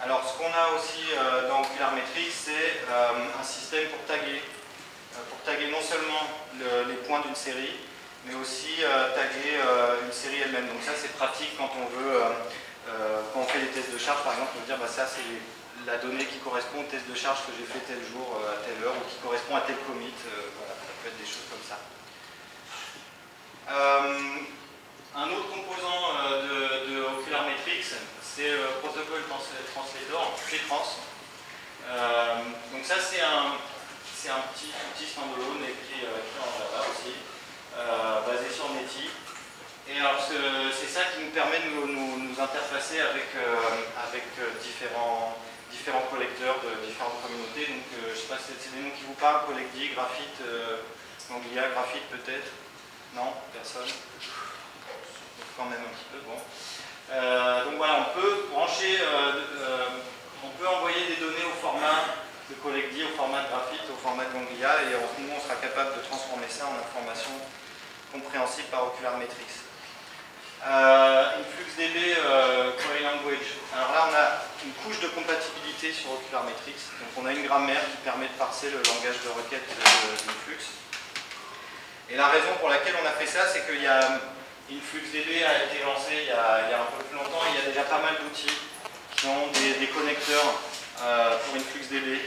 Alors ce qu'on a aussi dans Metrics, c'est un système pour taguer, pour taguer non seulement les points d'une série, mais aussi euh, taguer euh, une série elle-même. Donc ça c'est pratique quand on veut, euh, quand on fait des tests de charge par exemple, on dire bah, ça c'est la donnée qui correspond au test de charge que j'ai fait tel jour à telle heure ou qui correspond à tel commit. voilà, ça peut être des choses comme ça. un autre composant de, de Ocular Metrics, c'est le protocole translator, trans. donc ça c'est un, un petit outil standalone écrit, écrit en Java aussi. Euh, basé sur Netty. Et alors c'est ça qui nous permet de nous, interfacer avec, euh, euh, différents, collecteurs de différentes communautés. Donc je ne sais pas si c'est des noms qui vous parlent, Collecti, Graphite, Anglia, Graphite peut-être? Non? Personne? Quand même un petit peu, bon. donc voilà, on peut brancher, on peut envoyer des données au format de Collecti, au format de Graphite, au format de Anglia, et nous on sera capable de transformer ça en information compréhensible par Ocular Metrics. Euh, InfluxDB euh, Query Language. Alors là, on a une couche de compatibilité sur Ocular Metrics. Donc on a une grammaire qui permet de parser le langage de requête d'Influx. Et la raison pour laquelle on a fait ça, c'est qu'il y a InfluxDB a été lancé il y a, un peu plus longtemps. Il y a déjà pas mal d'outils qui ont des, connecteurs euh, pour InfluxDB,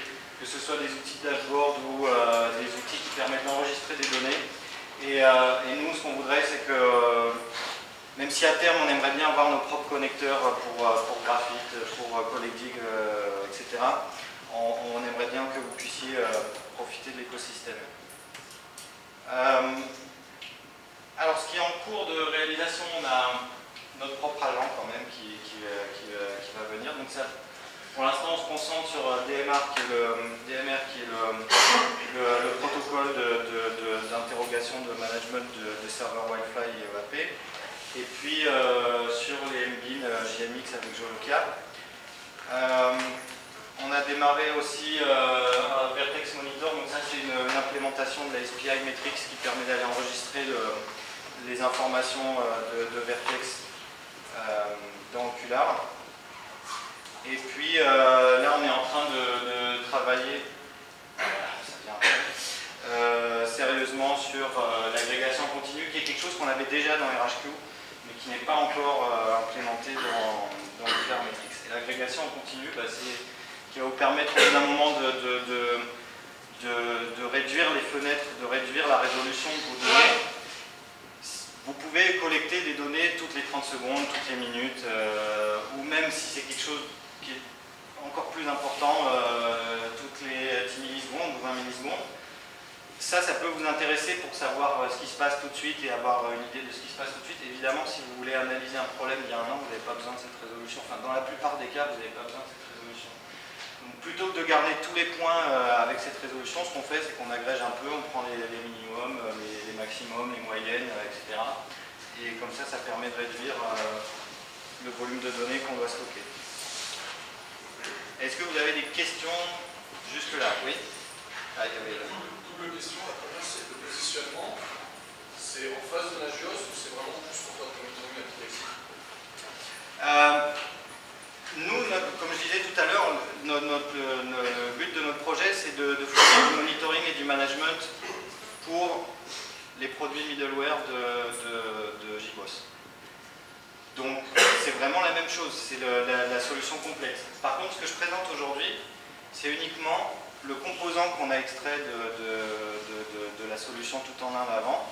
que ce soit des outils dashboard ou des outils qui permettent d'enregistrer des données. Euh, et, nous, ce qu'on voudrait, c'est si à terme on aimerait bien avoir nos propres connecteurs pour, graphite, pour CollectDig, etc., on, aimerait bien que vous puissiez profiter de l'écosystème. alors ce qui est en cours de réalisation, on a notre propre agent quand même qui, qui va venir. Donc ça, pour l'instant, on se concentre sur euh, DMR, qui est le, le, le, protocole d'interrogation de, management de, serveurs Wi-Fi et EAP. Et puis euh, sur les MBIN euh, JMX avec Jolokia. on a démarré aussi un Vertex Monitor, donc ça c'est une, implémentation de la SPI Metrics qui permet d'aller enregistrer les informations de, Vertex dans Ocular. Et puis euh, là, on est en train de, travailler euh, sérieusement sur euh, l'agrégation continue, qui est quelque chose qu'on avait déjà dans RHQ, mais qui n'est pas encore implémenté dans, dans le Et l'agrégation en continu, bah, c'est qui va vous permettre d'un moment de, de, réduire les fenêtres, de réduire la résolution de vos données. Vous pouvez collecter des données toutes les 30 secondes, toutes les minutes, ou même si c'est quelque chose qui est encore plus important euh, toutes les 10 millisecondes ou 20 millisecondes. Ça, ça pour savoir euh, ce qui se passe tout de suite et avoir une idée de ce qui se passe tout de suite. Évidemment, si vous voulez analyser un problème il y a un an, vous n'avez pas besoin de cette résolution. Enfin, dans la plupart des cas, vous n'avez pas besoin de cette résolution. Donc, plutôt que de garder tous les points euh, avec cette résolution, ce qu'on fait, c'est qu'on agrège un peu, on prend les, minimums, les, maximums, les moyennes, etc. Et comme ça, ça permet de réduire le volume de données qu'on doit stocker. Est-ce que vous avez des questions jusque-là? Oui? Ah. Double question, la première c'est le positionnement. C'est en face de Nagios ou c'est vraiment plus pour faire du monitoring euh, Nous, comme je disais tout à l'heure, le but de notre projet c'est de, fournir du monitoring et du management pour les produits middleware de, de, donc c'est vraiment la même chose, c'est la, solution complète. Par contre, ce que je présente aujourd'hui, c'est uniquement le composant qu'on a extrait de, la solution tout en un avant,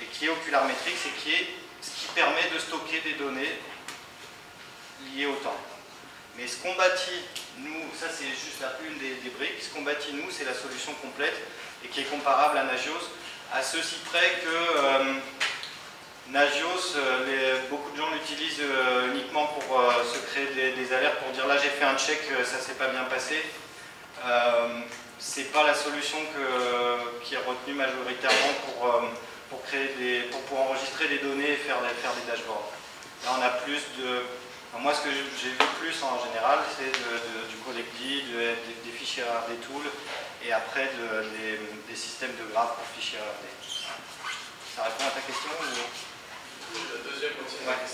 et qui est Ocular Metrics, et qui est ce qui permet de stocker des données liées au temps. Mais ce qu'on bâtit, nous, ça c'est juste une des, briques, ce qu'on bâtit nous, c'est la solution complète, et qui est comparable à Nagios, à ceci près que... Euh, Nagios, euh, beaucoup de gens l'utilisent euh, uniquement pour se créer des, alertes, pour dire là j'ai fait un check, ça s'est pas bien passé. C'est pas la solution qui est retenue majoritairement pour, pour, créer des, pour, enregistrer des données et faire, faire des dashboards. Là on a plus de... moi ce que j'ai vu plus en général c'est du collectif, des fichiers RD tools et après des, systèmes de graphes pour fichiers RD. Ça répond à ta question deuxième de la question, euh,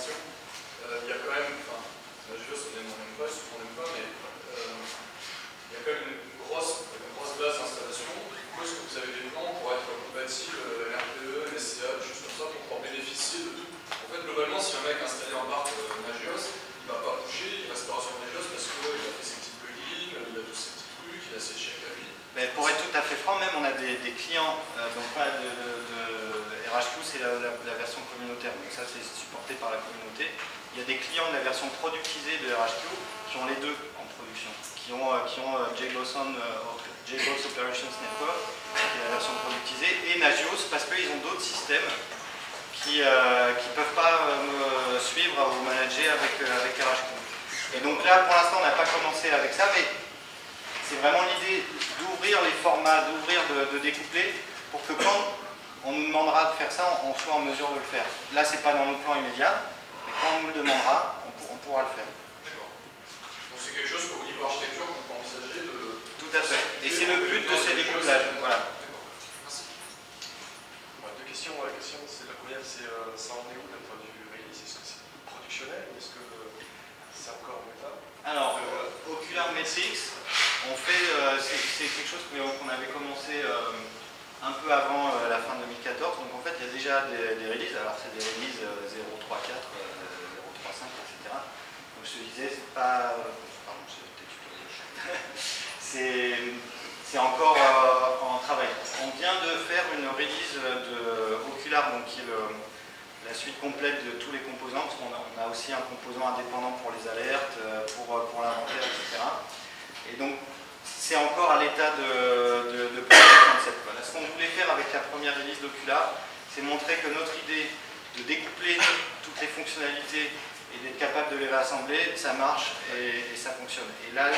découpler toutes les fonctionnalités et d'être capable de les réassembler, ça marche et, ça fonctionne. Et là,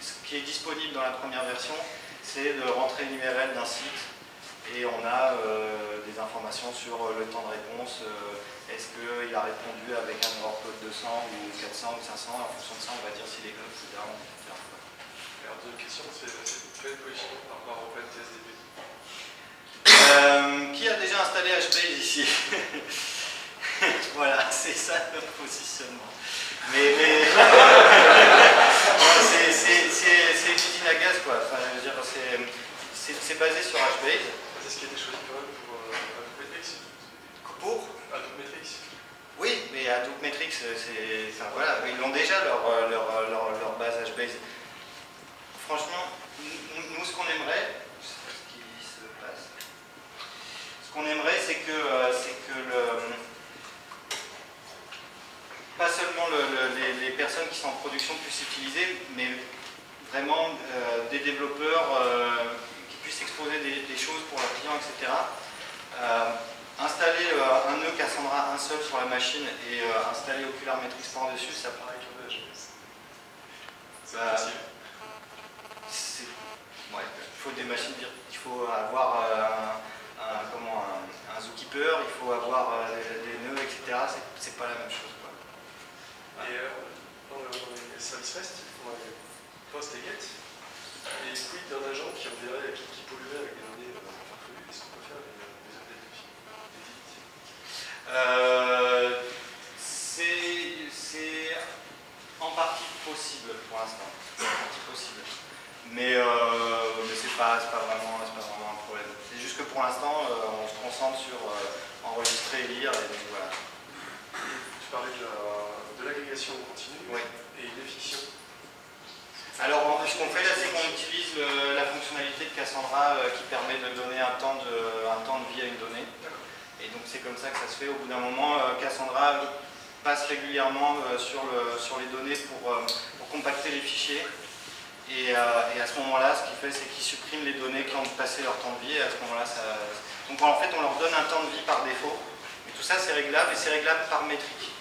ce qui est disponible dans la première version, c'est de rentrer une URL d'un site et on a euh, des informations sur le temps de réponse. Euh, est-ce qu'il a répondu avec un error code 200 ou 400 ou 500 En fonction de ça, on va dire s'il est down, etc. Alors, deux questions, c'est quelle position par rapport au OpenTSDB euh, Qui a déjà installé HBase ici? <laughs> <laughs> Voilà, c'est ça notre positionnement. Mais, mais <laughs> c'est une usine à gaz, quoi. Enfin, c'est basé sur HBase. C'est ce qui a été choisi quand même pour euh, Hadoop Metrics Pour Hadoop Metrics Oui, mais Hadoop Metrics, enfin, voilà, ils ont déjà leur, leur, leur, leur, base HBase. Franchement, nous, ce qu'on aimerait, ce qui se passe, ce qu'on aimerait, c'est que, euh, c'est que le pas seulement les, personnes qui sont en production puissent utiliser, mais vraiment euh, des développeurs euh, qui puissent exposer des, choses pour leurs clients, etc. Euh, installer un nœud Cassandra un seul sur la machine et installer Ocular Metrics par-dessus, ça paraît que bah, Ouais, il faut des machines, il faut avoir un, comment, un, zookeeper, il faut avoir des, nœuds, etc. C'est pas la même chose. Et euh, dans, le, les services REST, ils font post et get. Et quid d'un agent qui enverrait, qui, qui polluerait avec des données euh, farfelues Est-ce qu'on peut faire des, des updates euh, C'est en partie possible pour l'instant. Possible. Mais, euh, mais c'est pas, pas, vraiment, pas vraiment un problème. C'est juste que pour l'instant, euh, on se concentre sur euh, enregistrer et lire. Et donc voilà. Tu parlais de la l'agrégation continue et une fiction alors, ce qu'on fait là, c'est qu'on utilise la fonctionnalité de Cassandra euh, qui permet de donner un temps de, un temps de vie à une donnée. Et donc, c'est comme ça que ça se fait. Au bout d'un moment, euh, Cassandra passe régulièrement euh, sur, le, sur les données pour, pour compacter les fichiers. Et, et à ce moment-là, ce qu'il fait, c'est qu'il supprime les données qui ont passé leur temps de vie. Et à ce moment-là, ça... Donc, en fait, on leur donne un temps de vie par défaut. Et tout ça, c'est réglable et c'est réglable par métrique.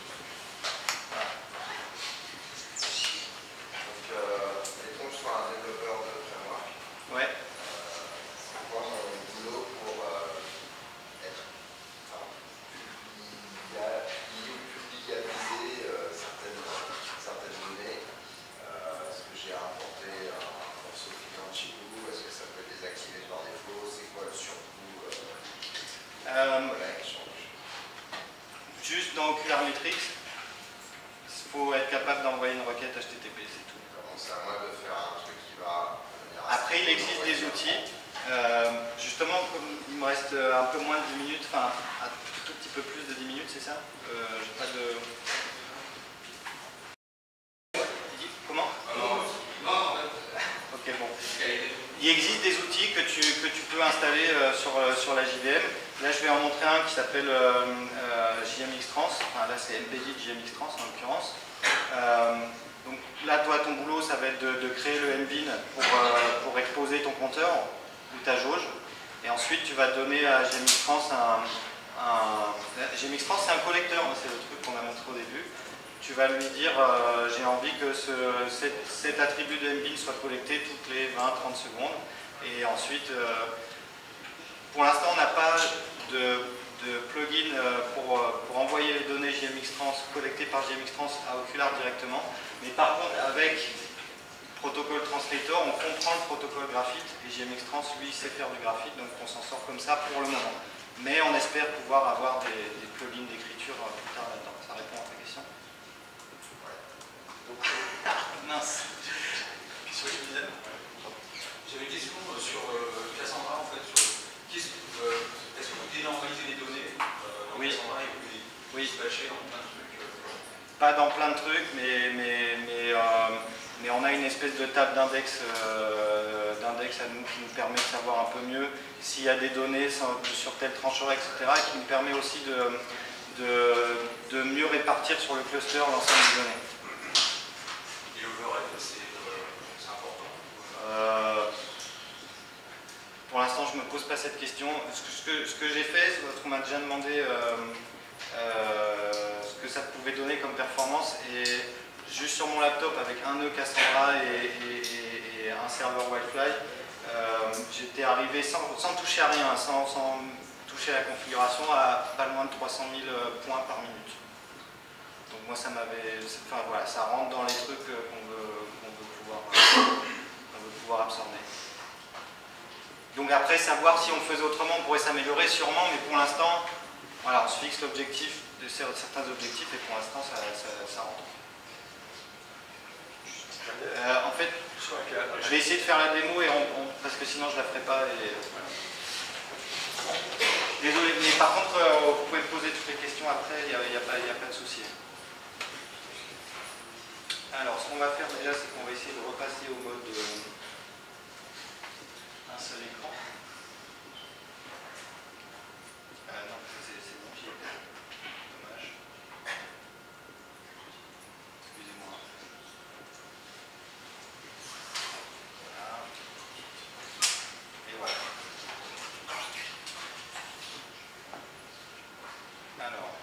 Euh, GMX France, c'est un collecteur, hein, c'est le truc qu'on a montré au début. Tu vas lui dire euh, j'ai envie que cet, attribut de MBIN soit collecté toutes les 20-30 secondes. Et ensuite, euh, pour l'instant on n'a pas de, plugin pour, pour, envoyer les données GMX Trans collectées par GMX Trans à Ocular directement. Mais par contre avec protocole translator, on comprend le protocole graphite et GMX Trans, lui, sait faire du graphite, donc on s'en sort comme ça pour le moment. Mais on espère pouvoir avoir des, plugins d'écriture euh, plus tard là-dedans. Ça répond à ta question? Mince J'avais une question euh, sur euh, Cassandra, en fait, Est-ce que, vous dénormalisez les données Oui. Cassandra et vous les oui. dans plein de trucs Pas dans plein de trucs, mais, mais, mais mais on a une espèce de table euh, d'index à nous qui nous permet de savoir un peu mieux s'il y a des données sur tel trancheur, etc. et qui nous permet aussi de, de, mieux répartir sur le cluster l'ensemble des données. Et overhead, euh, c'est important euh, Pour l'instant, je ne me pose pas cette question. Ce que, j'ai fait, c'est qu'on m'a déjà demandé ce que ça pouvait donner comme performance et juste sur mon laptop, avec un nœud Cassandra et, un serveur Wi-Fi, j'étais arrivé sans, toucher à rien, sans toucher la configuration à pas loin de 300 000 euh, points par minute. Donc moi ça m'avait, enfin voilà, ça rentre dans les trucs euh, qu'on veut, pouvoir, veut pouvoir absorber. Donc après, savoir si on faisait autrement, on pourrait s'améliorer sûrement, mais pour l'instant, voilà, on se fixe l'objectif de certains objectifs et pour l'instant ça, rentre. Euh, en fait, je vais essayer de faire la démo et parce que sinon je la ferai pas. Et, Désolé, mais par contre, euh, vous pouvez me poser toutes les questions après, il n'y a, pas de souci. Alors, ce qu'on va faire déjà, c'est qu'on va essayer de repasser au mode euh, un seul écran. Ah non, c'est bon, j'y étais. Dommage. Excusez-moi. Voilà. Et voilà. Alors.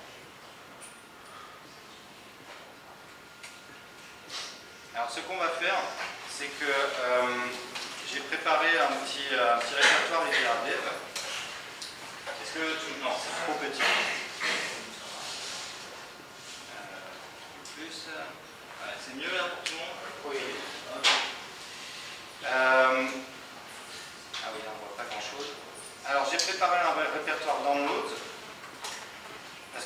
Alors ce qu'on va faire, c'est que euh, j'ai préparé un petit, petit répertoire IDR Dev. Est-ce que tout... Non, c'est trop petit. Euh, plus. c'est mieux là pour tout le monde Oui. Euh, ah oui, on ne voit pas grand chose. Alors j'ai préparé un répertoire download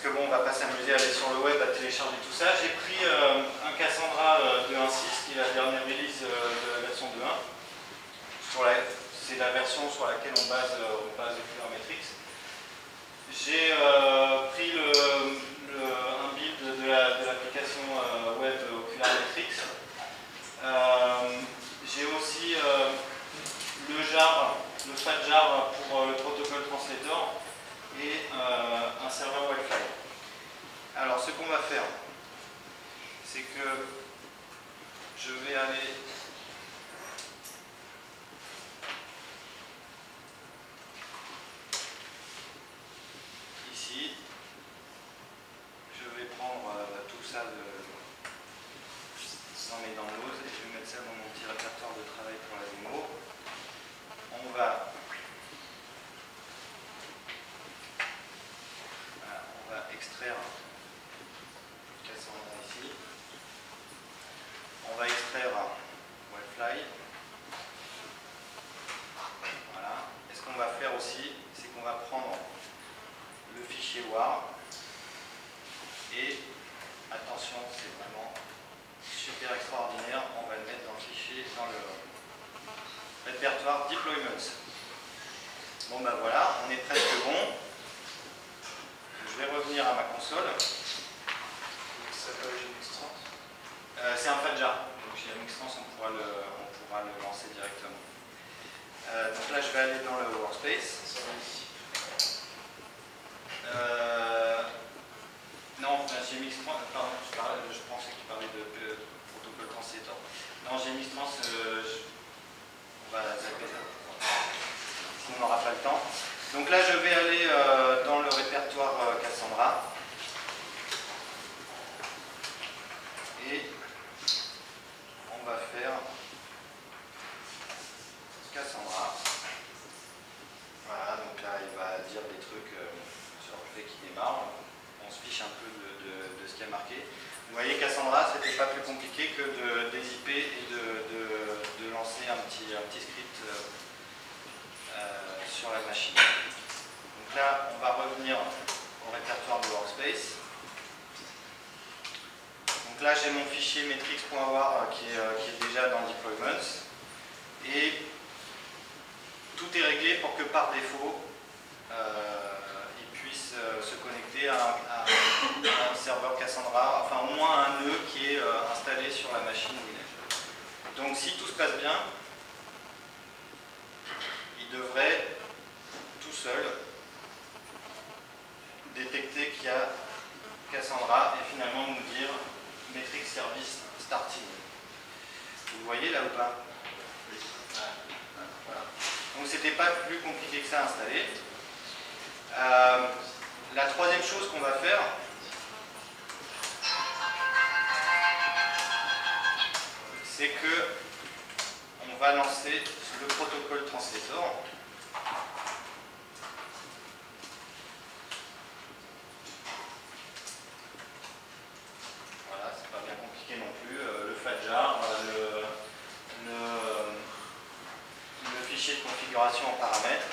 que bon, on va pas s'amuser à aller sur le web à télécharger tout ça. J'ai pris euh, un Cassandra euh, de 1.6 qui est la dernière release euh, de la version 2.1. C'est la version sur laquelle on base, on base Metrics. J'ai pris le, un build de l'application web Ocular Metrics. J'ai aussi le jar, le FATJAR pour le protocole translator et euh, un serveur Wi-Fi. Alors ce qu'on va faire, c'est que je vais aller ou pas. Donc c'était pas plus compliqué que ça à installer. Euh, la troisième chose qu'on va faire, c'est que on va lancer le protocole translator. Voilà, c'est pas bien compliqué non plus. Euh, le FATJAR, le, le, le fichier de configuration en paramètres.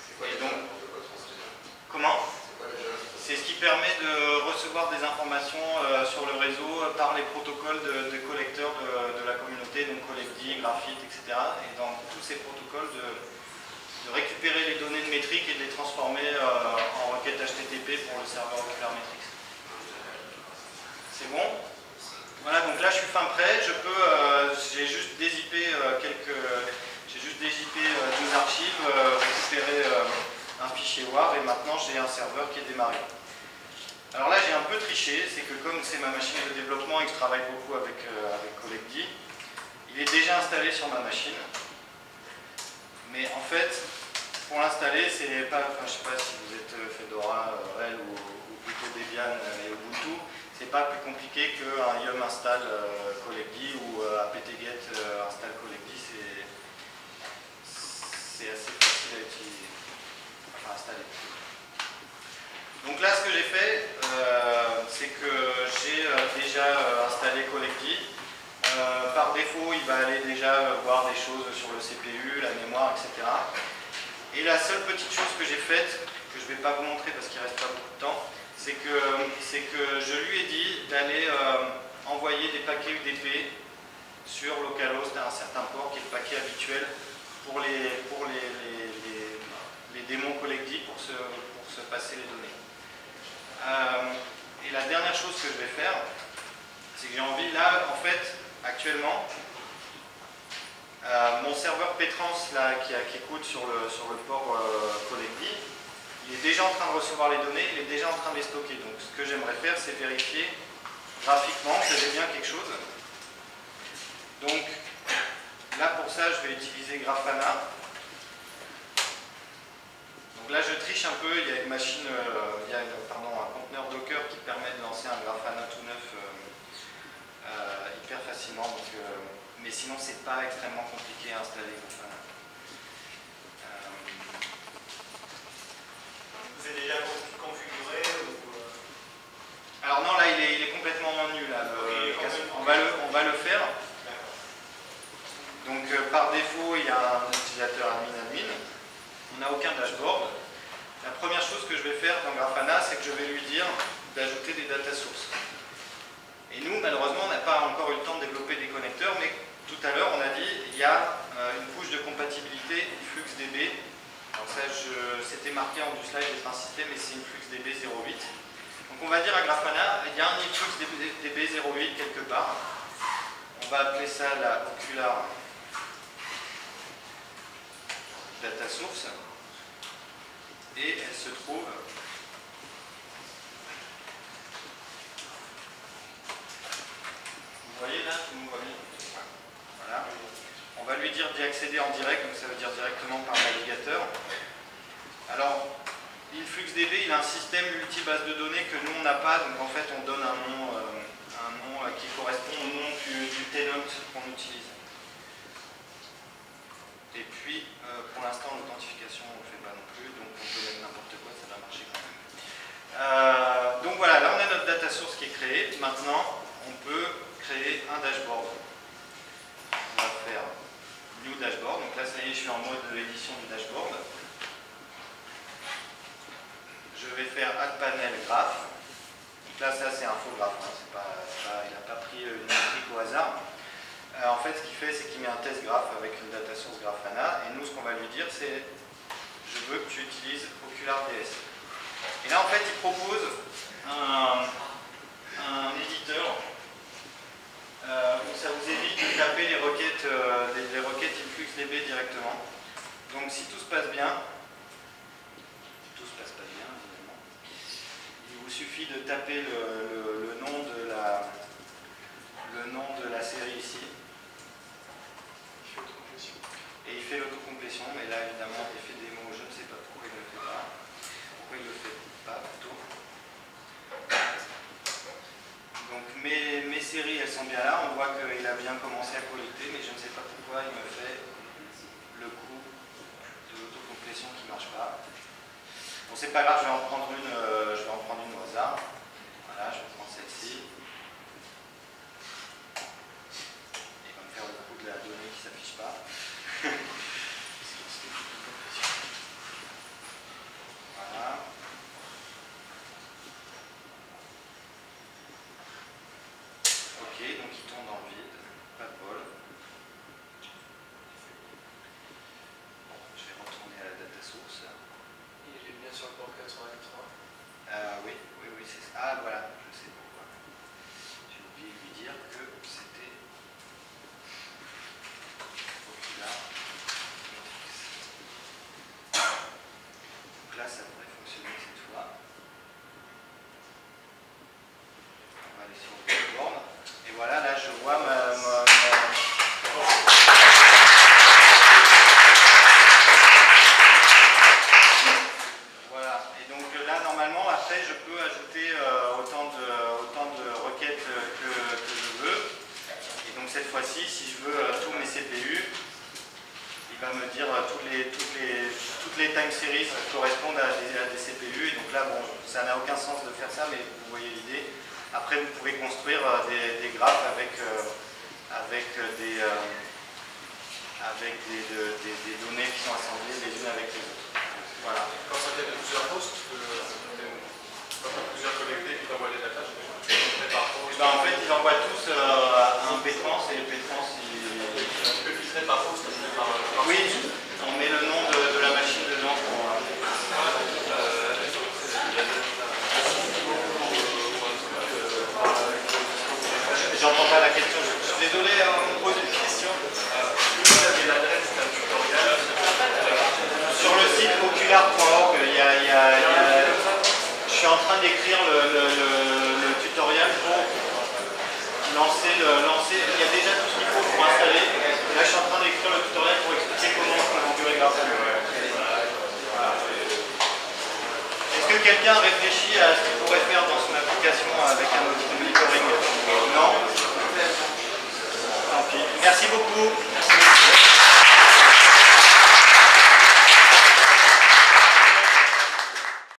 C'est quoi Et les donc- jeux protocole translator Comment C'est quoi les jeux C'est ce qui permet de recevoir des informations euh, sur le réseau par les protocoles de, de collecteurs de, de la communauté, donc Collecti, Graphite, etc. Et dans tous ces protocoles, de, de récupérer les données de métrique et de les transformer euh, en requête Le serveur Ocular Metrics. C'est bon Voilà, donc là je suis fin prêt. Je peux, euh, j'ai juste dézippé euh, quelques, j'ai juste euh, deux archives, euh, récupéré euh, un fichier WAR et maintenant j'ai un serveur qui est démarré. Alors là j'ai un peu triché, c'est que comme c'est ma machine de développement et que je travaille beaucoup avec, avec Collecti, il est déjà installé sur ma machine. Mais en fait, pour l'installer, c'est pas, sais pas si vous êtes euh, Fedora, euh, RHEL ou, plutôt Debian euh, et Ubuntu, c'est pas plus compliqué qu'un yum install euh, Collecti ou euh, apt-get install Collecti, c'est assez facile à utiliser, installer. Donc là, ce que j'ai fait, c'est que j'ai déjà installé Collecti. Par défaut, il va aller déjà voir des choses sur le CPU, la mémoire, etc. Et la seule petite chose que j'ai faite, que je ne vais pas vous montrer parce qu'il ne reste pas beaucoup de temps, c'est que, que je lui ai dit d'aller euh, envoyer des paquets UDP sur localhost à un certain port, qui est le paquet habituel pour les, pour les, les- les démons collectifs pour se, pour se passer les données. Euh, et la dernière chose que je vais faire, c'est que j'ai envie, là, en fait, actuellement, euh, mon serveur Pétrance là, qui, écoute sur le, port euh, il est déjà en train de recevoir les données, il est déjà en train de les stocker. Donc ce que j'aimerais faire, c'est vérifier graphiquement que j'ai bien quelque chose. Donc là pour ça, je vais utiliser Grafana. Donc là je triche un peu, il y a une machine, euh, il y a pardon, un conteneur Docker qui permet de lancer un Grafana tout neuf euh, hyper facilement. Mais sinon c'est pas extrêmement compliqué à installer Grafana. Euh, Vous êtes déjà configuré ou... euh, Alors non, là, il est, il est complètement nu. Là, le- Il est le casque. complètement on, va le, on va le faire. Donc euh, par défaut, il y a un utilisateur admin-admin. On n'a aucun dashboard. La première chose que je vais faire dans Grafana, c'est que je vais lui dire d'ajouter des data sources. Et nous, malheureusement, on n'a pas encore eu le temps de développer des connecteurs, mais tout à l'heure, on a dit il y a euh, une couche de compatibilité FluxDB. Alors ça, c'était marqué en du slide, je n'ai pas insisté, mais c'est une FluxDB 08. Donc on va dire à Grafana, il y a un FluxDB 08 quelque part. On va appeler ça la Ocular Data Source. Et elle se trouve Vous voyez là, On va lui dire d'y accéder en direct, donc ça veut dire directement par navigateur. Alors, InfluxDB, il a un système multi-base de données que nous on n'a pas, donc en fait on donne un nom, euh, euh, qui correspond au nom du, tenant qu'on utilise. Et puis, euh, pour l'instant, l'authentification on ne le fait pas non plus, donc on peut mettre n'importe quoi, ça va marcher quand même. Donc voilà, là on a notre data source qui est créée. Maintenant, on peut créer un dashboard. On va faire New Dashboard. Donc là, ça y est, je suis en mode édition du dashboard. Je vais faire Add Panel Graph. Donc là, ça c'est un faux graphe. il n'a pas pris euh, une métrique au hasard. Euh, en fait, ce qu'il fait, c'est qu'il met un test graph avec une data source Grafana. Et nous, ce qu'on va lui dire, c'est je veux que tu utilises Ocular DS. Et là, en fait, il propose un, un éditeur euh, où ça vous évite de taper les requêtes, euh, les, les requêtes InfluxDB directement. Donc si tout se passe bien, tout se passe pas bien évidemment, il vous suffit de taper le, nom, de la, le nom de la série ici. Et il fait l'autocomplétion, mais là évidemment il fait des démo, je ne sais pas pourquoi il ne le fait pas. Pourquoi il ne le fait pas plutôt? Donc mes, mes, séries, elles sont bien là. On voit qu'il a bien commencé à collecter, mais je ne sais pas pourquoi il me fait le coup de l'autocomplétion qui ne marche pas. Bon, c'est pas grave, je vais en prendre une, euh, je vais en prendre une au hasard. Voilà, je vais prendre celle-ci. Et va me faire le coup de la donnée qui ne s'affiche pas. <laughs> voilà. hardware.